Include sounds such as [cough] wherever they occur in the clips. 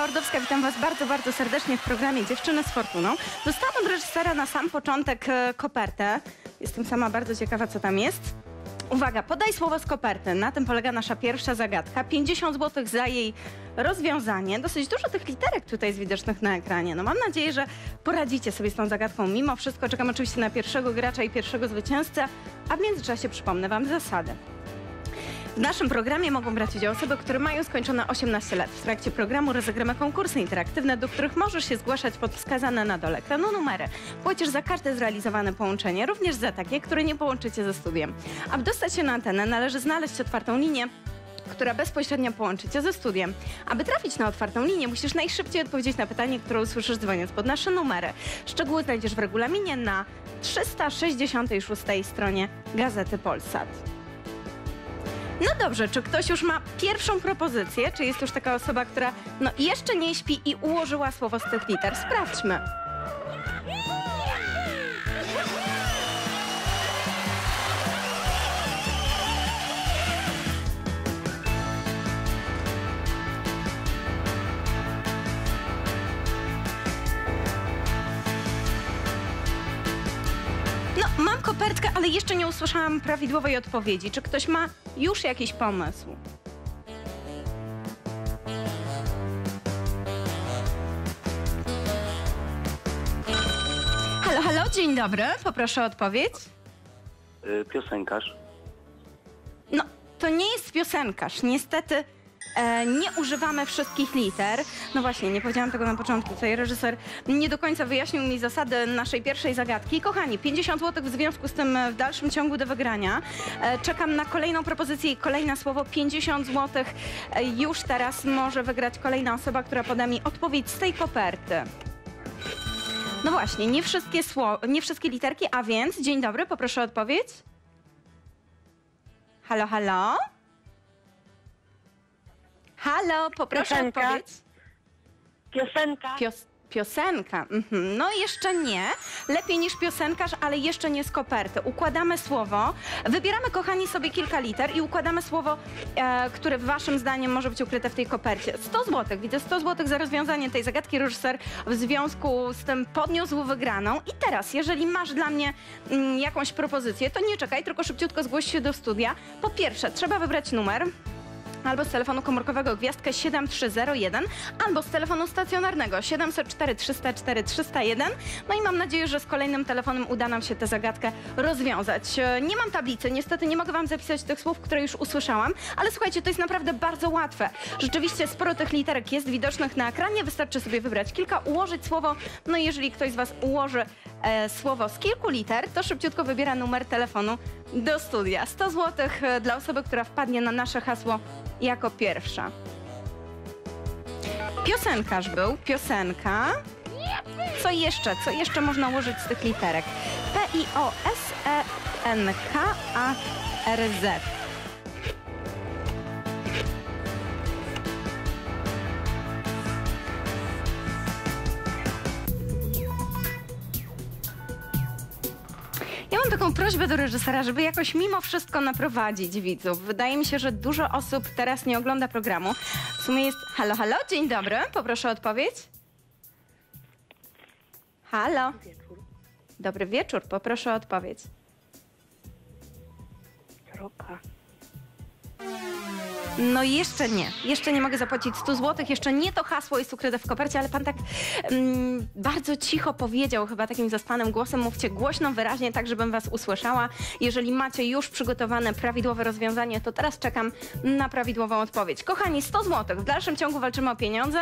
Monika Ordowska, witam Was bardzo, bardzo serdecznie w programie Dziewczyny z Fortuną. Dostałam od reżysera na sam początek e, kopertę. Jestem sama bardzo ciekawa, co tam jest. Uwaga, podaj słowo z koperty. Na tym polega nasza pierwsza zagadka. 50 zł za jej rozwiązanie. Dosyć dużo tych literek tutaj jest widocznych na ekranie. No mam nadzieję, że poradzicie sobie z tą zagadką. Mimo wszystko czekam oczywiście na pierwszego gracza i pierwszego zwycięzcę, a w międzyczasie przypomnę Wam zasady. W naszym programie mogą brać udział osoby, które mają skończone 18 lat. W trakcie programu rozegramy konkursy interaktywne, do których możesz się zgłaszać pod wskazane na dole ekranu numery. Płacisz za każde zrealizowane połączenie, również za takie, które nie połączycie ze studiem. Aby dostać się na antenę, należy znaleźć otwartą linię która bezpośrednio połączy cię ze studiem. Aby trafić na otwartą linię, musisz najszybciej odpowiedzieć na pytanie, które usłyszysz dzwoniąc pod nasze numery. Szczegóły znajdziesz w regulaminie na 366 stronie Gazety Polsat. No dobrze, czy ktoś już ma pierwszą propozycję? Czy jest już taka osoba, która no jeszcze nie śpi i ułożyła słowo z tych liter? Sprawdźmy. Mam kopertkę, ale jeszcze nie usłyszałam prawidłowej odpowiedzi. Czy ktoś ma już jakiś pomysł? Halo, halo, dzień dobry. Poproszę o odpowiedź. Y, Piosenkarz. No, to nie jest piosenkarz. Niestety e, nie używamy wszystkich liter. No właśnie, nie powiedziałam tego na początku. Tutaj reżyser nie do końca wyjaśnił mi zasady naszej pierwszej zagadki. Kochani, 50 zł w związku z tym w dalszym ciągu do wygrania. E, czekam na kolejną propozycję i kolejne słowo 50 zł. E, już teraz może wygrać kolejna osoba, która poda mi odpowiedź z tej koperty. No właśnie, nie wszystkie, nie wszystkie literki, a więc dzień dobry, poproszę o odpowiedź. Halo, halo? Halo, poproszę Piosenka. odpowiedź. Piosenka. Pios piosenka. Mhm. No jeszcze nie. Lepiej niż piosenkarz, ale jeszcze nie z koperty. Układamy słowo. Wybieramy, kochani, sobie kilka liter i układamy słowo, e, które waszym zdaniem może być ukryte w tej kopercie. 100 zł. Widzę 100 zł za rozwiązanie tej zagadki. Reżyser w związku z tym podniósł wygraną. I teraz, jeżeli masz dla mnie mm, jakąś propozycję, to nie czekaj, tylko szybciutko zgłoś się do studia. Po pierwsze, trzeba wybrać numer albo z telefonu komórkowego gwiazdkę 7301, albo z telefonu stacjonarnego 704 304 301. No i mam nadzieję, że z kolejnym telefonem uda nam się tę zagadkę rozwiązać. E, Nie mam tablicy, niestety nie mogę wam zapisać tych słów, które już usłyszałam, ale słuchajcie, to jest naprawdę bardzo łatwe. Rzeczywiście sporo tych literek jest widocznych na ekranie, wystarczy sobie wybrać kilka, ułożyć słowo, no i jeżeli ktoś z was ułoży e, słowo z kilku liter, to szybciutko wybiera numer telefonu do studia. 100 zł dla osoby, która wpadnie na nasze hasło jako pierwsza. Piosenkarz był, piosenka. Co jeszcze? Co jeszcze można ułożyć z tych literek? P, Ja mam taką prośbę do reżysera, żeby jakoś mimo wszystko naprowadzić widzów. Wydaje mi się, że dużo osób teraz nie ogląda programu. W sumie jest... Halo, halo, dzień dobry. Poproszę o odpowiedź. Halo. Dobry wieczór, poproszę o odpowiedź. Roka. No jeszcze nie. Jeszcze nie mogę zapłacić 100 zł. Jeszcze nie to hasło jest ukryte w kopercie, ale pan tak mm, bardzo cicho powiedział, chyba takim zaspanym głosem. Mówcie głośno, wyraźnie, tak żebym was usłyszała. Jeżeli macie już przygotowane prawidłowe rozwiązanie, to teraz czekam na prawidłową odpowiedź. Kochani, 100 zł. W dalszym ciągu walczymy o pieniądze.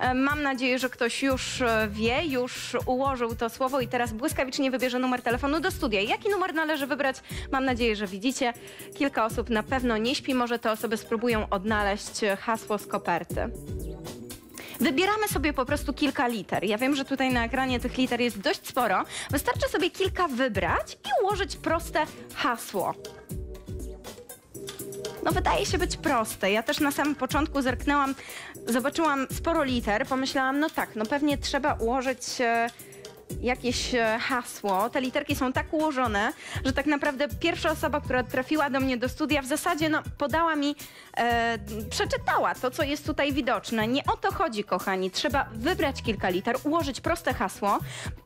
E, Mam nadzieję, że ktoś już e, wie, już ułożył to słowo i teraz błyskawicznie wybierze numer telefonu do studia. Jaki numer należy wybrać? Mam nadzieję, że widzicie. Kilka osób na pewno nie śpi. Może te osoby spróbują odnaleźć e, hasło z koperty. Wybieramy sobie po prostu kilka liter. Ja wiem, że tutaj na ekranie tych liter jest dość sporo. Wystarczy sobie kilka wybrać i ułożyć proste hasło. No wydaje się być proste. Ja też na samym początku zerknęłam, zobaczyłam sporo liter, pomyślałam, no tak, no pewnie trzeba ułożyć e, jakieś e, hasło. Te literki są tak ułożone, że tak naprawdę pierwsza osoba, która trafiła do mnie do studia, w zasadzie no, podała mi, e, przeczytała to, co jest tutaj widoczne. Nie o to chodzi, kochani. Trzeba wybrać kilka liter, ułożyć proste hasło.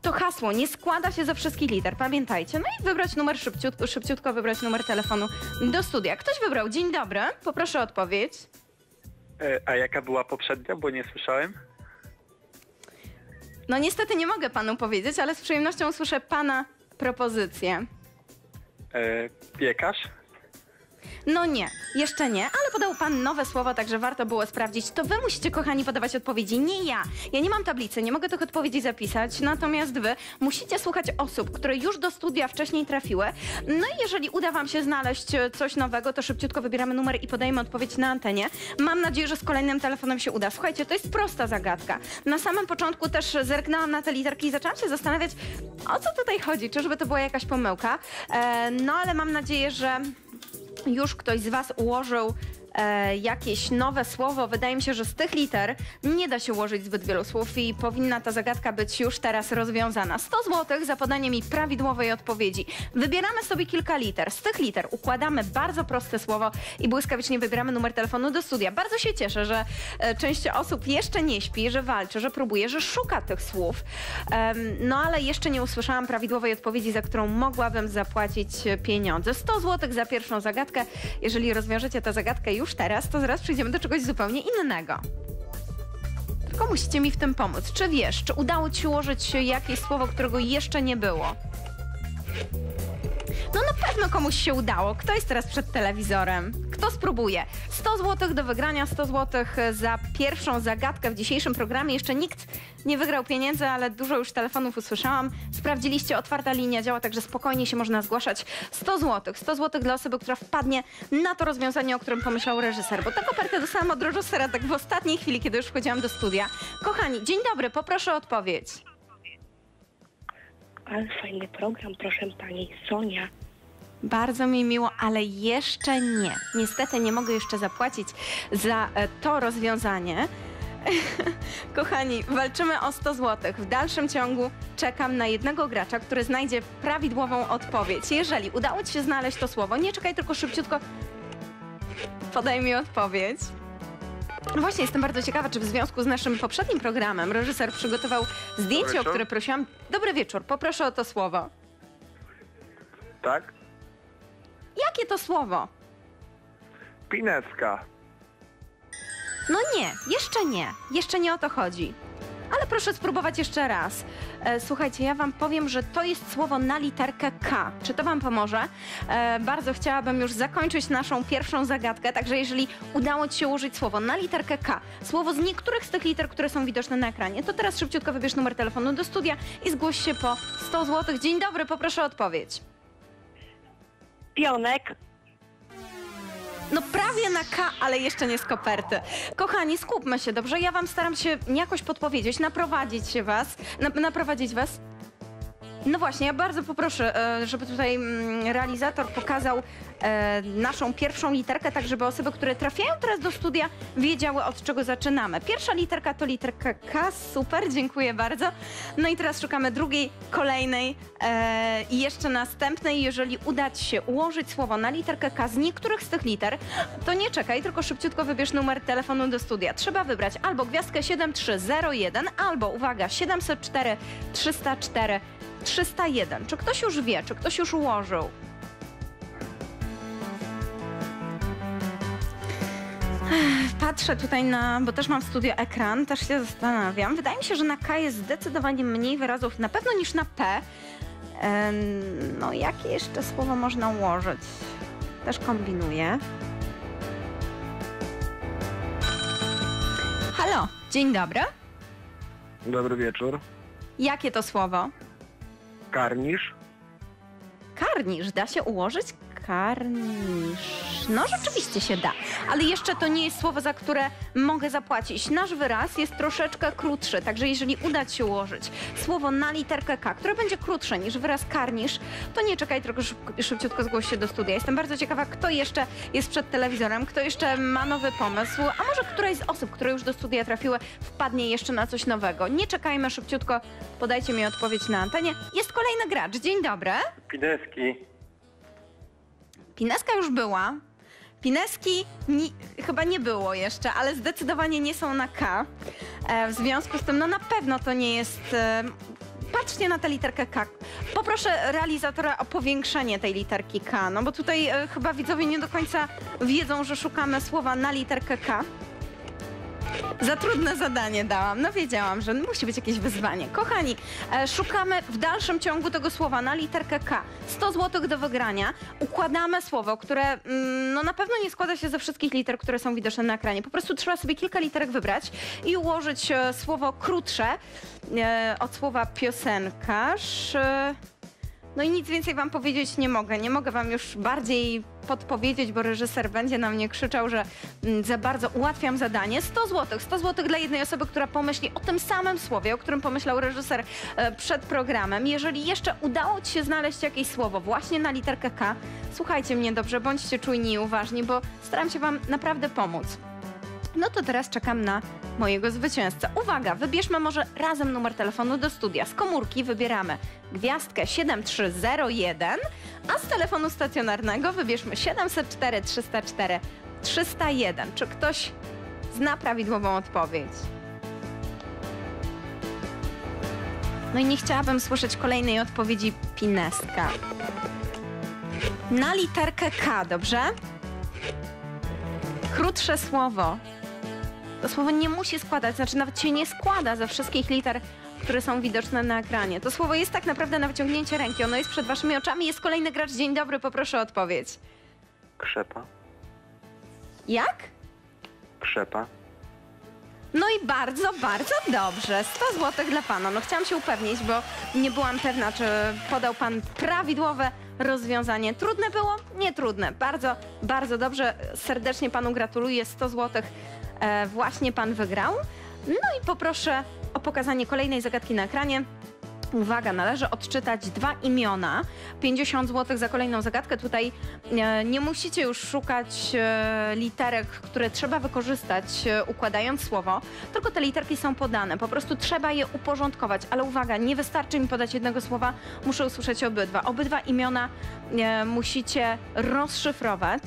To hasło nie składa się ze wszystkich liter, pamiętajcie. No i wybrać numer szybciutko, szybciutko wybrać numer telefonu do studia. Ktoś wybrał. Dzień dobry. Poproszę o odpowiedź. E, A jaka była poprzednia, bo nie słyszałem? No niestety nie mogę panu powiedzieć, ale z przyjemnością usłyszę pana propozycję. E, Piekarz? No nie, jeszcze nie, ale podał pan nowe słowo, także warto było sprawdzić. To wy musicie, kochani, podawać odpowiedzi, nie ja. Ja nie mam tablicy, nie mogę tych odpowiedzi zapisać, natomiast wy musicie słuchać osób, które już do studia wcześniej trafiły. No i jeżeli uda wam się znaleźć e, coś nowego, to szybciutko wybieramy numer i podajemy odpowiedź na antenie. Mam nadzieję, że z kolejnym telefonem się uda. Słuchajcie, to jest prosta zagadka. Na samym początku też zerknęłam na te literki i zaczęłam się zastanawiać, o co tutaj chodzi, czyżby to była jakaś pomyłka. E, no ale mam nadzieję, że już ktoś z Was ułożył e, jakieś nowe słowo. Wydaje mi się, że z tych liter nie da się ułożyć zbyt wielu słów i powinna ta zagadka być już teraz rozwiązana. 100 zł za podanie mi prawidłowej odpowiedzi. Wybieramy sobie kilka liter. Z tych liter układamy bardzo proste słowo i błyskawicznie wybieramy numer telefonu do studia. Bardzo się cieszę, że e, część osób jeszcze nie śpi, że walczy, że próbuje, że szuka tych słów. Em, no ale jeszcze nie usłyszałam prawidłowej odpowiedzi, za którą mogłabym zapłacić e, pieniądze. 100 zł za pierwszą zagadkę. Jeżeli rozwiążecie tę zagadkę już teraz, to zaraz przejdziemy do czegoś zupełnie innego. Tylko musicie mi w tym pomóc. Czy wiesz, czy udało ci ułożyć jakieś słowo, którego jeszcze nie było? No na pewno komuś się udało. Kto jest teraz przed telewizorem? Kto spróbuje? 100 zł do wygrania, 100 zł za pierwszą zagadkę w dzisiejszym programie. Jeszcze nikt nie wygrał pieniędzy, ale dużo już telefonów usłyszałam. Sprawdziliście, otwarta linia działa, także spokojnie się można zgłaszać. 100 zł, 100 zł dla osoby, która wpadnie na to rozwiązanie, o którym pomyślał reżyser. Bo tę kopertę dostałam od reżysera tak w ostatniej chwili, kiedy już wchodziłam do studia. Kochani, dzień dobry, poproszę o odpowiedź. Ale fajny program, proszę pani. Sonia. Bardzo mi miło, ale jeszcze nie. Niestety nie mogę jeszcze zapłacić za e, to rozwiązanie. [laughs] Kochani, walczymy o 100 zł. W dalszym ciągu czekam na jednego gracza, który znajdzie prawidłową odpowiedź. Jeżeli udało Ci się znaleźć to słowo, nie czekaj tylko szybciutko. Podaj mi odpowiedź. No właśnie, jestem bardzo ciekawa, czy w związku z naszym poprzednim programem reżyser przygotował zdjęcie, o które prosiłam. Dobry wieczór, poproszę o to słowo. Tak? Jakie to słowo? Pinecka. No nie, jeszcze nie. Jeszcze nie o to chodzi. Ale proszę spróbować jeszcze raz. E, słuchajcie, ja wam powiem, że to jest słowo na literkę K. Czy to wam pomoże? E, bardzo chciałabym już zakończyć naszą pierwszą zagadkę, także jeżeli udało ci się ułożyć słowo na literkę K, słowo z niektórych z tych liter, które są widoczne na ekranie, to teraz szybciutko wybierz numer telefonu do studia i zgłoś się po 100 zł. Dzień dobry, poproszę o odpowiedź. Pionek. No prawie na K, ale jeszcze nie z koperty. Kochani, skupmy się, dobrze? Ja wam staram się jakoś podpowiedzieć, naprowadzić się was, na, naprowadzić was. No właśnie, ja bardzo poproszę, e, żeby tutaj mm, realizator pokazał e, naszą pierwszą literkę, tak żeby osoby, które trafiają teraz do studia, wiedziały od czego zaczynamy. Pierwsza literka to literka K, super, dziękuję bardzo. No i teraz szukamy drugiej, kolejnej e, i jeszcze następnej. Jeżeli uda ci się ułożyć słowo na literkę K z niektórych z tych liter, to nie czekaj, tylko szybciutko wybierz numer telefonu do studia. Trzeba wybrać albo gwiazdkę 7301, albo uwaga, 704 304 301. Czy ktoś już wie, czy ktoś już ułożył? Patrzę tutaj na, bo też mam w studio ekran, też się zastanawiam. Wydaje mi się, że na K jest zdecydowanie mniej wyrazów na pewno niż na P. No, jakie jeszcze słowo można ułożyć? Też kombinuję. Halo, dzień dobry. Dobry wieczór. Jakie to słowo? Karnisz? Karnisz, da się ułożyć? Karnisz. No rzeczywiście się da, ale jeszcze to nie jest słowo, za które mogę zapłacić. Nasz wyraz jest troszeczkę krótszy, także jeżeli uda Ci się ułożyć słowo na literkę K, które będzie krótsze niż wyraz karnisz, to nie czekaj, tylko szybko, szybciutko zgłoś się do studia. Jestem bardzo ciekawa, kto jeszcze jest przed telewizorem, kto jeszcze ma nowy pomysł, a może któraś z osób, które już do studia trafiły, wpadnie jeszcze na coś nowego. Nie czekajmy szybciutko, podajcie mi odpowiedź na antenie. Jest kolejny gracz. Dzień dobry. Pineski. Pineska już była. Pineski ni- chyba nie było jeszcze, ale zdecydowanie nie są na K. E, w związku z tym, no na pewno to nie jest. E, patrzcie na tę literkę K. Poproszę realizatora o powiększenie tej literki K, no bo tutaj e, chyba widzowie nie do końca wiedzą, że szukamy słowa na literkę K. Za trudne zadanie dałam. No wiedziałam, że musi być jakieś wyzwanie. Kochani, e, szukamy w dalszym ciągu tego słowa na literkę K. 100 zł do wygrania. Układamy słowo, które mm, no na pewno nie składa się ze wszystkich liter, które są widoczne na ekranie. Po prostu trzeba sobie kilka literek wybrać i ułożyć e, słowo krótsze e, od słowa piosenkarz. No i nic więcej wam powiedzieć nie mogę. Nie mogę wam już bardziej podpowiedzieć, bo reżyser będzie na mnie krzyczał, że mm, za bardzo ułatwiam zadanie. 100 zł. 100 zł dla jednej osoby, która pomyśli o tym samym słowie, o którym pomyślał reżyser e, przed programem. Jeżeli jeszcze udało ci się znaleźć jakieś słowo właśnie na literkę K, słuchajcie mnie dobrze, bądźcie czujni i uważni, bo staram się wam naprawdę pomóc. No to teraz czekam na mojego zwycięzcę. Uwaga, wybierzmy może razem numer telefonu do studia. Z komórki wybieramy gwiazdkę 7301, a z telefonu stacjonarnego wybierzmy 704 304 301. Czy ktoś zna prawidłową odpowiedź? No i nie chciałabym słyszeć kolejnej odpowiedzi Pineska. Na literkę K, dobrze? Krótsze słowo. To słowo nie musi składać, znaczy nawet się nie składa ze wszystkich liter, które są widoczne na ekranie. To słowo jest tak naprawdę na wyciągnięcie ręki. Ono jest przed waszymi oczami. Jest kolejny gracz. Dzień dobry, poproszę o odpowiedź. Krzepa. Jak? Krzepa. No i bardzo, bardzo dobrze. 100 zł dla pana. No chciałam się upewnić, bo nie byłam pewna, czy podał pan prawidłowe rozwiązanie. Trudne było? Nie trudne. Bardzo, bardzo dobrze. Serdecznie panu gratuluję. 100 zł właśnie pan wygrał. No i poproszę o pokazanie kolejnej zagadki na ekranie. Uwaga, należy odczytać dwa imiona. 50 zł za kolejną zagadkę. Tutaj e, nie musicie już szukać e, literek, które trzeba wykorzystać e, układając słowo, tylko te literki są podane. Po prostu trzeba je uporządkować. Ale uwaga, nie wystarczy mi podać jednego słowa, muszę usłyszeć obydwa. Obydwa imiona e, musicie rozszyfrować.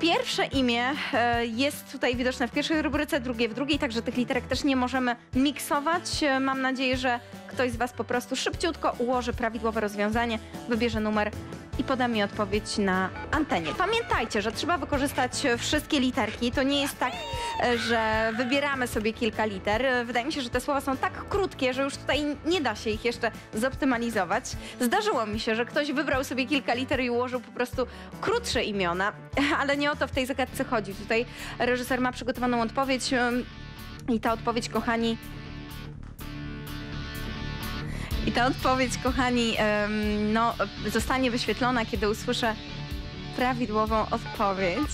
Pierwsze imię e, jest tutaj widoczne w pierwszej rubryce, drugie w drugiej, także tych literek też nie możemy miksować. E, Mam nadzieję, że ktoś z Was po prostu szybciutko ułoży prawidłowe rozwiązanie, wybierze numer i poda mi odpowiedź na antenie. Pamiętajcie, że trzeba wykorzystać wszystkie literki. To nie jest tak, że wybieramy sobie kilka liter. Wydaje mi się, że te słowa są tak krótkie, że już tutaj nie da się ich jeszcze zoptymalizować. Zdarzyło mi się, że ktoś wybrał sobie kilka liter i ułożył po prostu krótsze imiona, [laughs] ale nie o to w tej zagadce chodzi. Tutaj reżyser ma przygotowaną odpowiedź i ta odpowiedź, kochani, i ta odpowiedź, kochani, no, zostanie wyświetlona, kiedy usłyszę prawidłową odpowiedź.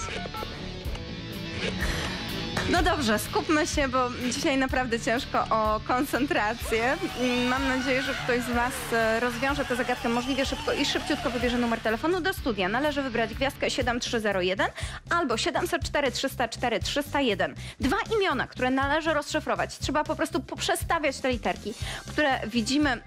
No dobrze, skupmy się, bo dzisiaj naprawdę ciężko o koncentrację. Mam nadzieję, że ktoś z Was e, rozwiąże tę zagadkę możliwie szybko i szybciutko wybierze numer telefonu do studia. Należy wybrać gwiazdkę 7301 albo 704 304 301. Dwa imiona, które należy rozszyfrować. Trzeba po prostu poprzestawiać te literki, które widzimy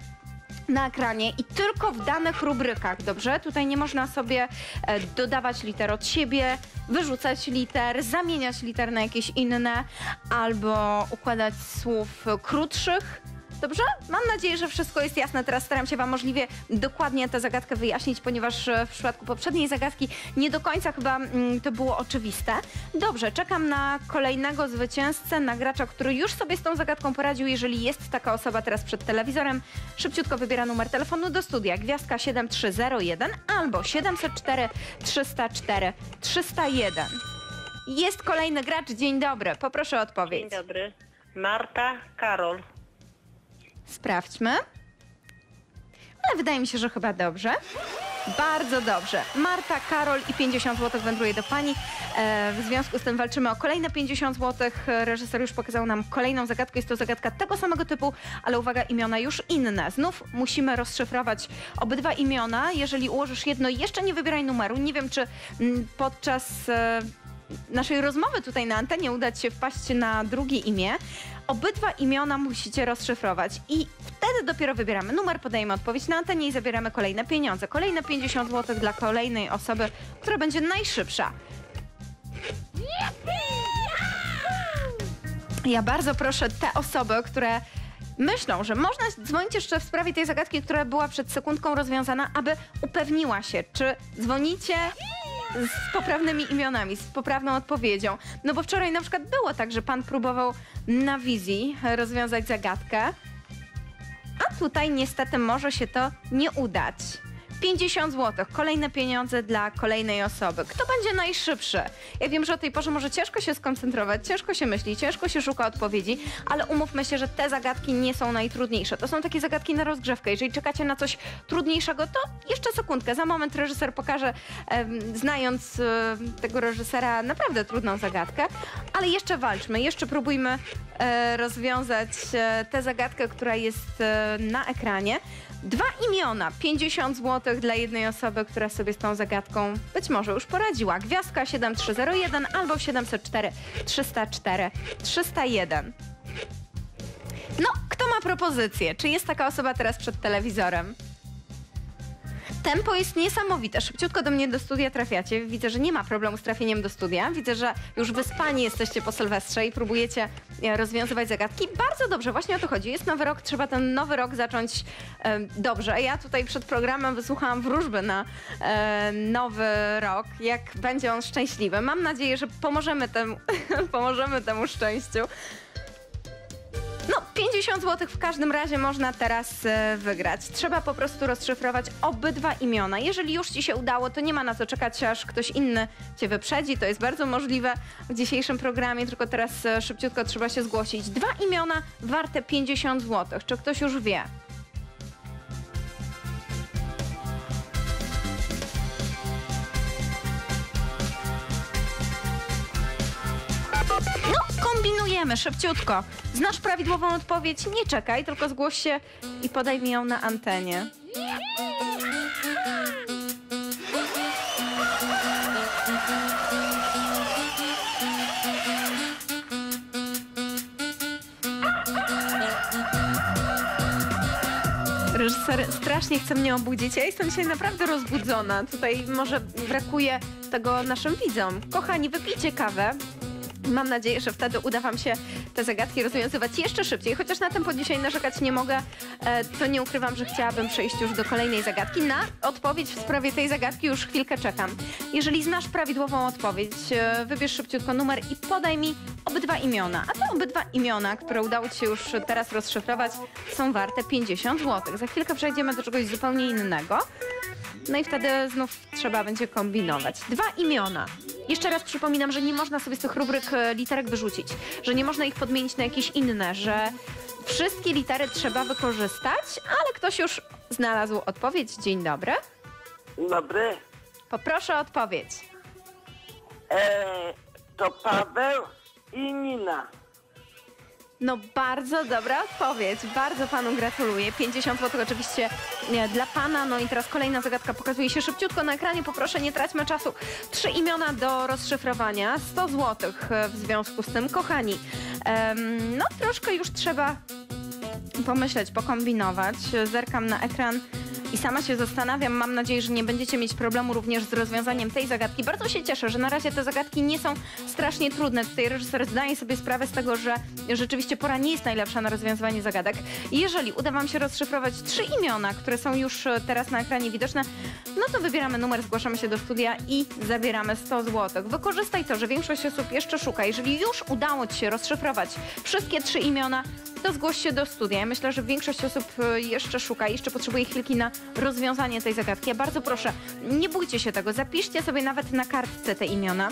na ekranie i tylko w danych rubrykach, dobrze? Tutaj nie można sobie e, dodawać liter od siebie, wyrzucać liter, zamieniać liter na jakieś inne albo układać słów krótszych. Dobrze? Mam nadzieję, że wszystko jest jasne. Teraz staram się Wam możliwie dokładnie tę zagadkę wyjaśnić, ponieważ e, w przypadku poprzedniej zagadki nie do końca chyba mm, to było oczywiste. Dobrze, czekam na kolejnego zwycięzcę, na gracza, który już sobie z tą zagadką poradził. Jeżeli jest taka osoba teraz przed telewizorem, szybciutko wybiera numer telefonu do studia. Gwiazdka 7301 albo 704 304 301. Jest kolejny gracz. Dzień dobry. Poproszę o odpowiedź. Dzień dobry. Marta, Karol. Sprawdźmy. Ale wydaje mi się, że chyba dobrze. Bardzo dobrze. Marta, Karol i 50 zł wędruje do pani. E, w związku z tym walczymy o kolejne 50 zł. Reżyser już pokazał nam kolejną zagadkę. Jest to zagadka tego samego typu, ale uwaga, imiona już inne. Znów musimy rozszyfrować obydwa imiona. Jeżeli ułożysz jedno, jeszcze nie wybieraj numeru. Nie wiem, czy mm, podczas e, naszej rozmowy tutaj na antenie uda ci się wpaść na drugie imię. Obydwa imiona musicie rozszyfrować i wtedy dopiero wybieramy numer, podajemy odpowiedź na antenie i zabieramy kolejne pieniądze. Kolejne 50 zł dla kolejnej osoby, która będzie najszybsza. Ja bardzo proszę te osoby, które myślą, że można dzwonić jeszcze w sprawie tej zagadki, która była przed sekundką rozwiązana, aby upewniła się, czy dzwonicie z poprawnymi imionami, z poprawną odpowiedzią. No bo wczoraj na przykład było tak, że pan próbował na wizji rozwiązać zagadkę, a tutaj niestety może się to nie udać. 50 zł, kolejne pieniądze dla kolejnej osoby. Kto będzie najszybszy? Ja wiem, że o tej porze może ciężko się skoncentrować, ciężko się myśli, ciężko się szuka odpowiedzi, ale umówmy się, że te zagadki nie są najtrudniejsze. To są takie zagadki na rozgrzewkę. Jeżeli czekacie na coś trudniejszego, to jeszcze sekundkę. Za moment reżyser pokaże, em, znając e, tego reżysera, naprawdę trudną zagadkę, ale jeszcze walczmy, jeszcze próbujmy e, rozwiązać e, tę zagadkę, która jest e, na ekranie. Dwa imiona, 50 zł dla jednej osoby, która sobie z tą zagadką być może już poradziła. Gwiazdka 7301 albo 704 304 301. No, kto ma propozycję? Czy jest taka osoba teraz przed telewizorem? Tempo jest niesamowite. Szybciutko do mnie do studia trafiacie. Widzę, że nie ma problemu z trafieniem do studia. Widzę, że już wyspani jesteście po Sylwestrze i próbujecie e, rozwiązywać zagadki. Bardzo dobrze, właśnie o to chodzi. Jest nowy rok, trzeba ten nowy rok zacząć e, dobrze. Ja tutaj przed programem wysłuchałam wróżby na e, nowy rok, jak będzie on szczęśliwy. Mam nadzieję, że pomożemy temu, [laughs] pomożemy temu szczęściu. No, 50 zł w każdym razie można teraz e, wygrać. Trzeba po prostu rozszyfrować obydwa imiona. Jeżeli już ci się udało, to nie ma na co czekać, aż ktoś inny cię wyprzedzi. To jest bardzo możliwe w dzisiejszym programie, tylko teraz e, szybciutko trzeba się zgłosić. Dwa imiona warte 50 zł. Czy ktoś już wie? No, kombinujemy szybciutko. Znasz prawidłową odpowiedź? Nie czekaj, tylko zgłoś się i podaj mi ją na antenie. Reżyser strasznie chce mnie obudzić. Ja jestem dzisiaj naprawdę rozbudzona. Tutaj może brakuje tego naszym widzom. Kochani, wypijcie kawę. Mam nadzieję, że wtedy uda Wam się te zagadki rozwiązywać jeszcze szybciej. Chociaż na tempo dzisiaj narzekać nie mogę, e, to nie ukrywam, że chciałabym przejść już do kolejnej zagadki. Na odpowiedź w sprawie tej zagadki już chwilkę czekam. Jeżeli znasz prawidłową odpowiedź, e, wybierz szybciutko numer i podaj mi obydwa imiona. A te obydwa imiona, które udało Ci się już teraz rozszyfrować, są warte 50 zł. Za chwilkę przejdziemy do czegoś zupełnie innego. No i wtedy znów trzeba będzie kombinować. Dwa imiona. Jeszcze raz przypominam, że nie można sobie z tych rubryk e, literek wyrzucić, że nie można ich podmienić na jakieś inne, że wszystkie litery trzeba wykorzystać, ale ktoś już znalazł odpowiedź. Dzień dobry. Dobry. Poproszę o odpowiedź. E, to Paweł i Nina. No bardzo dobra odpowiedź. Bardzo panu gratuluję. 50 zł oczywiście nie, dla pana. No i teraz kolejna zagadka pokazuje się szybciutko na ekranie. Poproszę, nie traćmy czasu. Trzy imiona do rozszyfrowania. 100 zł w związku z tym. Kochani, no troszkę już trzeba pomyśleć, pokombinować. Zerkam na ekran i sama się zastanawiam. Mam nadzieję, że nie będziecie mieć problemu również z rozwiązaniem tej zagadki. Bardzo się cieszę, że na razie te zagadki nie są strasznie trudne. Tutaj reżyser zdaje sobie sprawę z tego, że rzeczywiście pora nie jest najlepsza na rozwiązywanie zagadek. Jeżeli uda wam się rozszyfrować trzy imiona, które są już e, teraz na ekranie widoczne, no to wybieramy numer, zgłaszamy się do studia i zabieramy 100 zł. Wykorzystaj to, że większość osób jeszcze szuka. Jeżeli już udało ci się rozszyfrować wszystkie trzy imiona, to zgłoś się do studia. Myślę, że większość osób e, jeszcze szuka, jeszcze potrzebuje chwilki na rozwiązanie tej zagadki. Ja bardzo proszę, nie bójcie się tego, zapiszcie sobie nawet na kartce te imiona.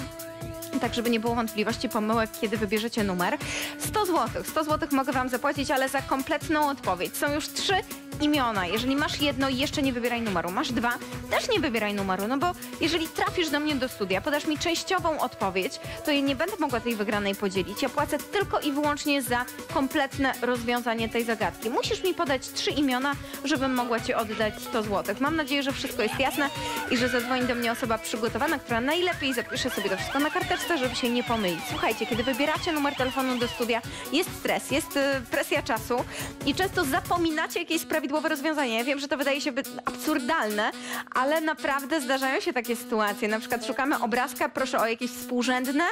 Tak, żeby nie było wątpliwości, pomyłek, kiedy wybierzecie numer. 100 zł. 100 zł mogę Wam zapłacić, ale za kompletną odpowiedź. Są już trzy imiona. Jeżeli masz jedno, jeszcze nie wybieraj numeru. Masz dwa, też nie wybieraj numeru, no bo jeżeli trafisz do mnie do studia, podasz mi częściową odpowiedź, to ja nie będę mogła tej wygranej podzielić. Ja płacę tylko i wyłącznie za kompletne rozwiązanie tej zagadki. Musisz mi podać trzy imiona, żebym mogła ci oddać 100 zł. Mam nadzieję, że wszystko jest jasne i że zadzwoni do mnie osoba przygotowana, która najlepiej zapisze sobie to wszystko na karteczce, żeby się nie pomylić. Słuchajcie, kiedy wybieracie numer telefonu do studia, jest stres, jest y, presja czasu i często zapominacie jakieś prawidłowe rozwiązanie. Wiem, że to wydaje się być absurdalne, ale naprawdę zdarzają się takie sytuacje. Na przykład szukamy obrazka, proszę o jakieś współrzędne,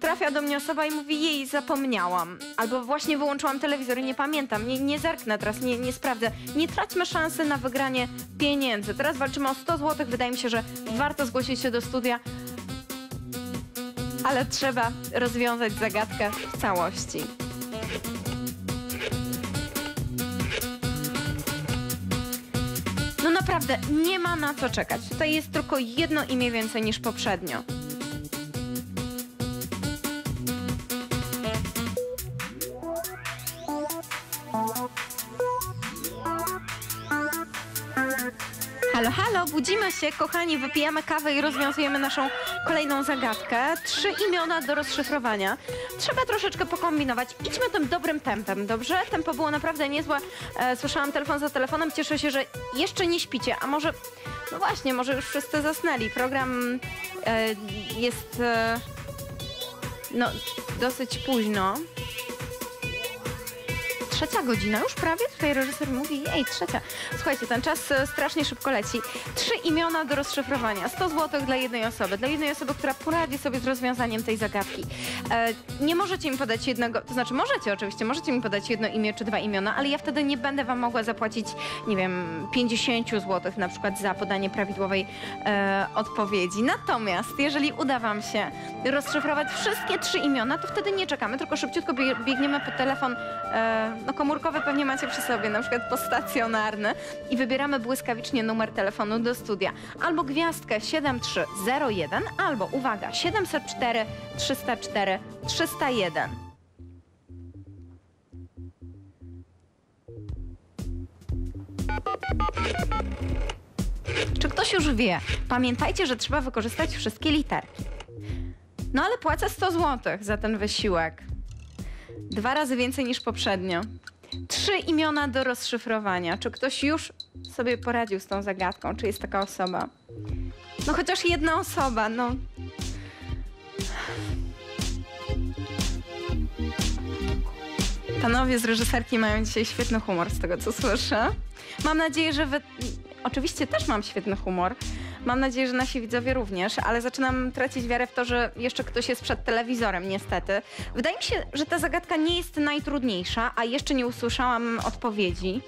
trafia do mnie osoba i mówi, jej zapomniałam. Albo właśnie wyłączyłam telewizor i nie pamiętam, nie, nie zerknę teraz, nie, nie sprawdzę. Nie traćmy szansy na wygranie pieniędzy. Teraz walczymy o 100 zł, wydaje mi się, że warto zgłosić się do studia, ale trzeba rozwiązać zagadkę w całości. Naprawdę, nie ma na co czekać. Tutaj jest tylko jedno imię więcej niż poprzednio. Halo, halo, budzimy się, kochani, wypijamy kawę i rozwiązujemy naszą kolejną zagadkę. Trzy imiona do rozszyfrowania. Trzeba troszeczkę pokombinować. Idźmy tym dobrym tempem, dobrze? Tempo było naprawdę niezłe. E, słyszałam telefon za telefonem, cieszę się, że jeszcze nie śpicie, a może... No właśnie, może już wszyscy zasnęli. Program e, jest... E, no, dosyć późno. Trzecia godzina już prawie? Tutaj reżyser mówi, ej, trzecia. Słuchajcie, ten czas e, strasznie szybko leci. Trzy imiona do rozszyfrowania. 100 zł dla jednej osoby. Dla jednej osoby, która poradzi sobie z rozwiązaniem tej zagadki. E, nie możecie mi podać jednego, to znaczy możecie oczywiście, możecie mi podać jedno imię czy dwa imiona, ale ja wtedy nie będę wam mogła zapłacić, nie wiem, 50 zł na przykład za podanie prawidłowej e, odpowiedzi. Natomiast jeżeli uda wam się rozszyfrować wszystkie trzy imiona, to wtedy nie czekamy, tylko szybciutko bie- biegniemy po telefon, e, no komórkowy pewnie macie przy sobie, na przykład postacjonarny i wybieramy błyskawicznie numer telefonu do studia. Albo gwiazdkę 7301, albo uwaga, 704 304 301. Czy ktoś już wie? Pamiętajcie, że trzeba wykorzystać wszystkie literki. No ale płacę 100 zł za ten wysiłek. Dwa razy więcej niż poprzednio. Trzy imiona do rozszyfrowania. Czy ktoś już sobie poradził z tą zagadką? Czy jest taka osoba? No chociaż jedna osoba, no. Panowie z reżyserki mają dzisiaj świetny humor, z tego co słyszę. Mam nadzieję, że wy... Oczywiście też mam świetny humor. Mam nadzieję, że nasi widzowie również, ale zaczynam tracić wiarę w to, że jeszcze ktoś jest przed telewizorem, niestety. Wydaje mi się, że ta zagadka nie jest najtrudniejsza, a jeszcze nie usłyszałam odpowiedzi.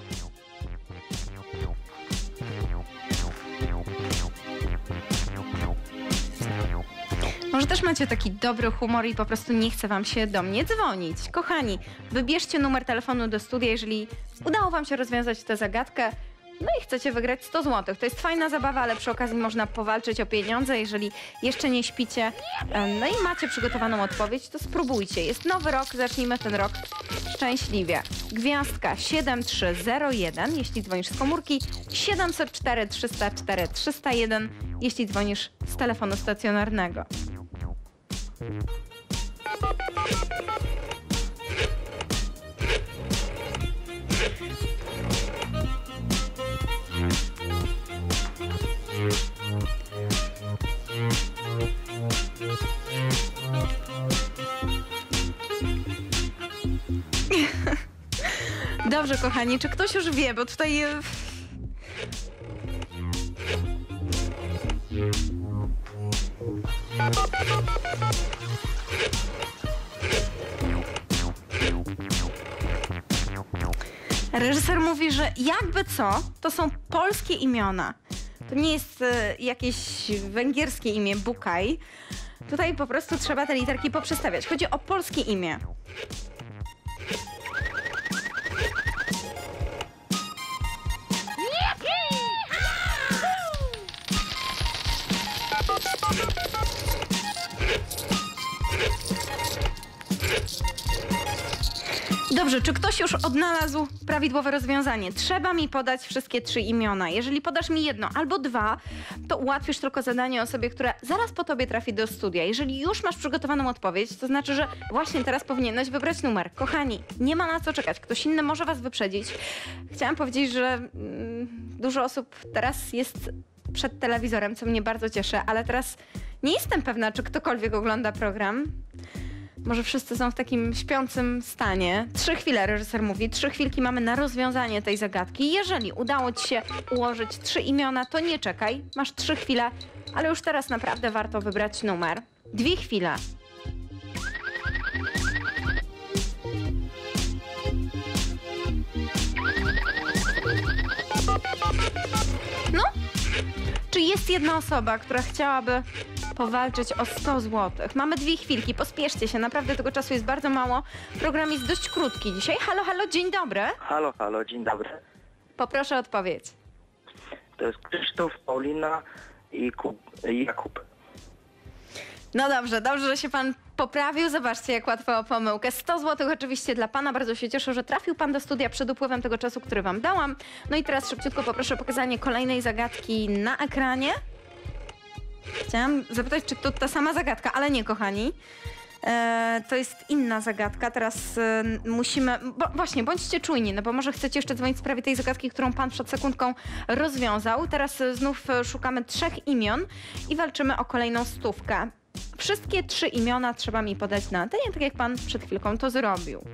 Może też macie taki dobry humor i po prostu nie chce wam się do mnie dzwonić. Kochani, wybierzcie numer telefonu do studia, jeżeli udało wam się rozwiązać tę zagadkę. No i chcecie wygrać 100 zł. To jest fajna zabawa, ale przy okazji można powalczyć o pieniądze. Jeżeli jeszcze nie śpicie, no i macie przygotowaną odpowiedź, to spróbujcie. Jest nowy rok, zacznijmy ten rok szczęśliwie. Gwiazdka 7301, jeśli dzwonisz z komórki, 704 304 301, jeśli dzwonisz z telefonu stacjonarnego. Dobrze, kochani, czy ktoś już wie, bo tutaj... e, Reżyser mówi, że jakby co, to są polskie imiona. To nie jest e, jakieś węgierskie imię, Bukaj. Tutaj po prostu trzeba te literki poprzestawiać. Chodzi o polskie imię. Dobrze, czy ktoś już odnalazł prawidłowe rozwiązanie? Trzeba mi podać wszystkie trzy imiona. Jeżeli podasz mi jedno albo dwa, to ułatwisz tylko zadanie osobie, która zaraz po tobie trafi do studia. Jeżeli już masz przygotowaną odpowiedź, to znaczy, że właśnie teraz powinieneś wybrać numer. Kochani, nie ma na co czekać. Ktoś inny może was wyprzedzić. Chciałam powiedzieć, że mm, dużo osób teraz jest przed telewizorem, co mnie bardzo cieszy, ale teraz nie jestem pewna, czy ktokolwiek ogląda program. Może wszyscy są w takim śpiącym stanie. Trzy chwile, reżyser mówi, trzy chwilki mamy na rozwiązanie tej zagadki. Jeżeli udało ci się ułożyć trzy imiona, to nie czekaj, masz trzy chwile, ale już teraz naprawdę warto wybrać numer. Dwie chwile. No, czy jest jedna osoba, która chciałaby powalczyć o 100 zł? Mamy dwie chwilki, pospieszcie się, naprawdę tego czasu jest bardzo mało. Program jest dość krótki dzisiaj. Halo, halo, dzień dobry. Halo, halo, dzień dobry. Poproszę odpowiedź. To jest Krzysztof, Paulina i, Kub, i Jakub. No dobrze, dobrze, że się pan poprawił. Zobaczcie, jak łatwo o pomyłkę. 100 zł oczywiście dla pana. Bardzo się cieszę, że trafił pan do studia przed upływem tego czasu, który wam dałam. No i teraz szybciutko poproszę o pokazanie kolejnej zagadki na ekranie. Chciałam zapytać, czy to ta sama zagadka, ale nie, kochani. E, to jest inna zagadka. Teraz e, musimy. Bo, właśnie, bądźcie czujni, no bo może chcecie jeszcze dzwonić w sprawie tej zagadki, którą pan przed sekundką rozwiązał. Teraz e, znów e, szukamy trzech imion i walczymy o kolejną stówkę. Wszystkie trzy imiona trzeba mi podać na antenie, tak jak pan przed chwilką to zrobił.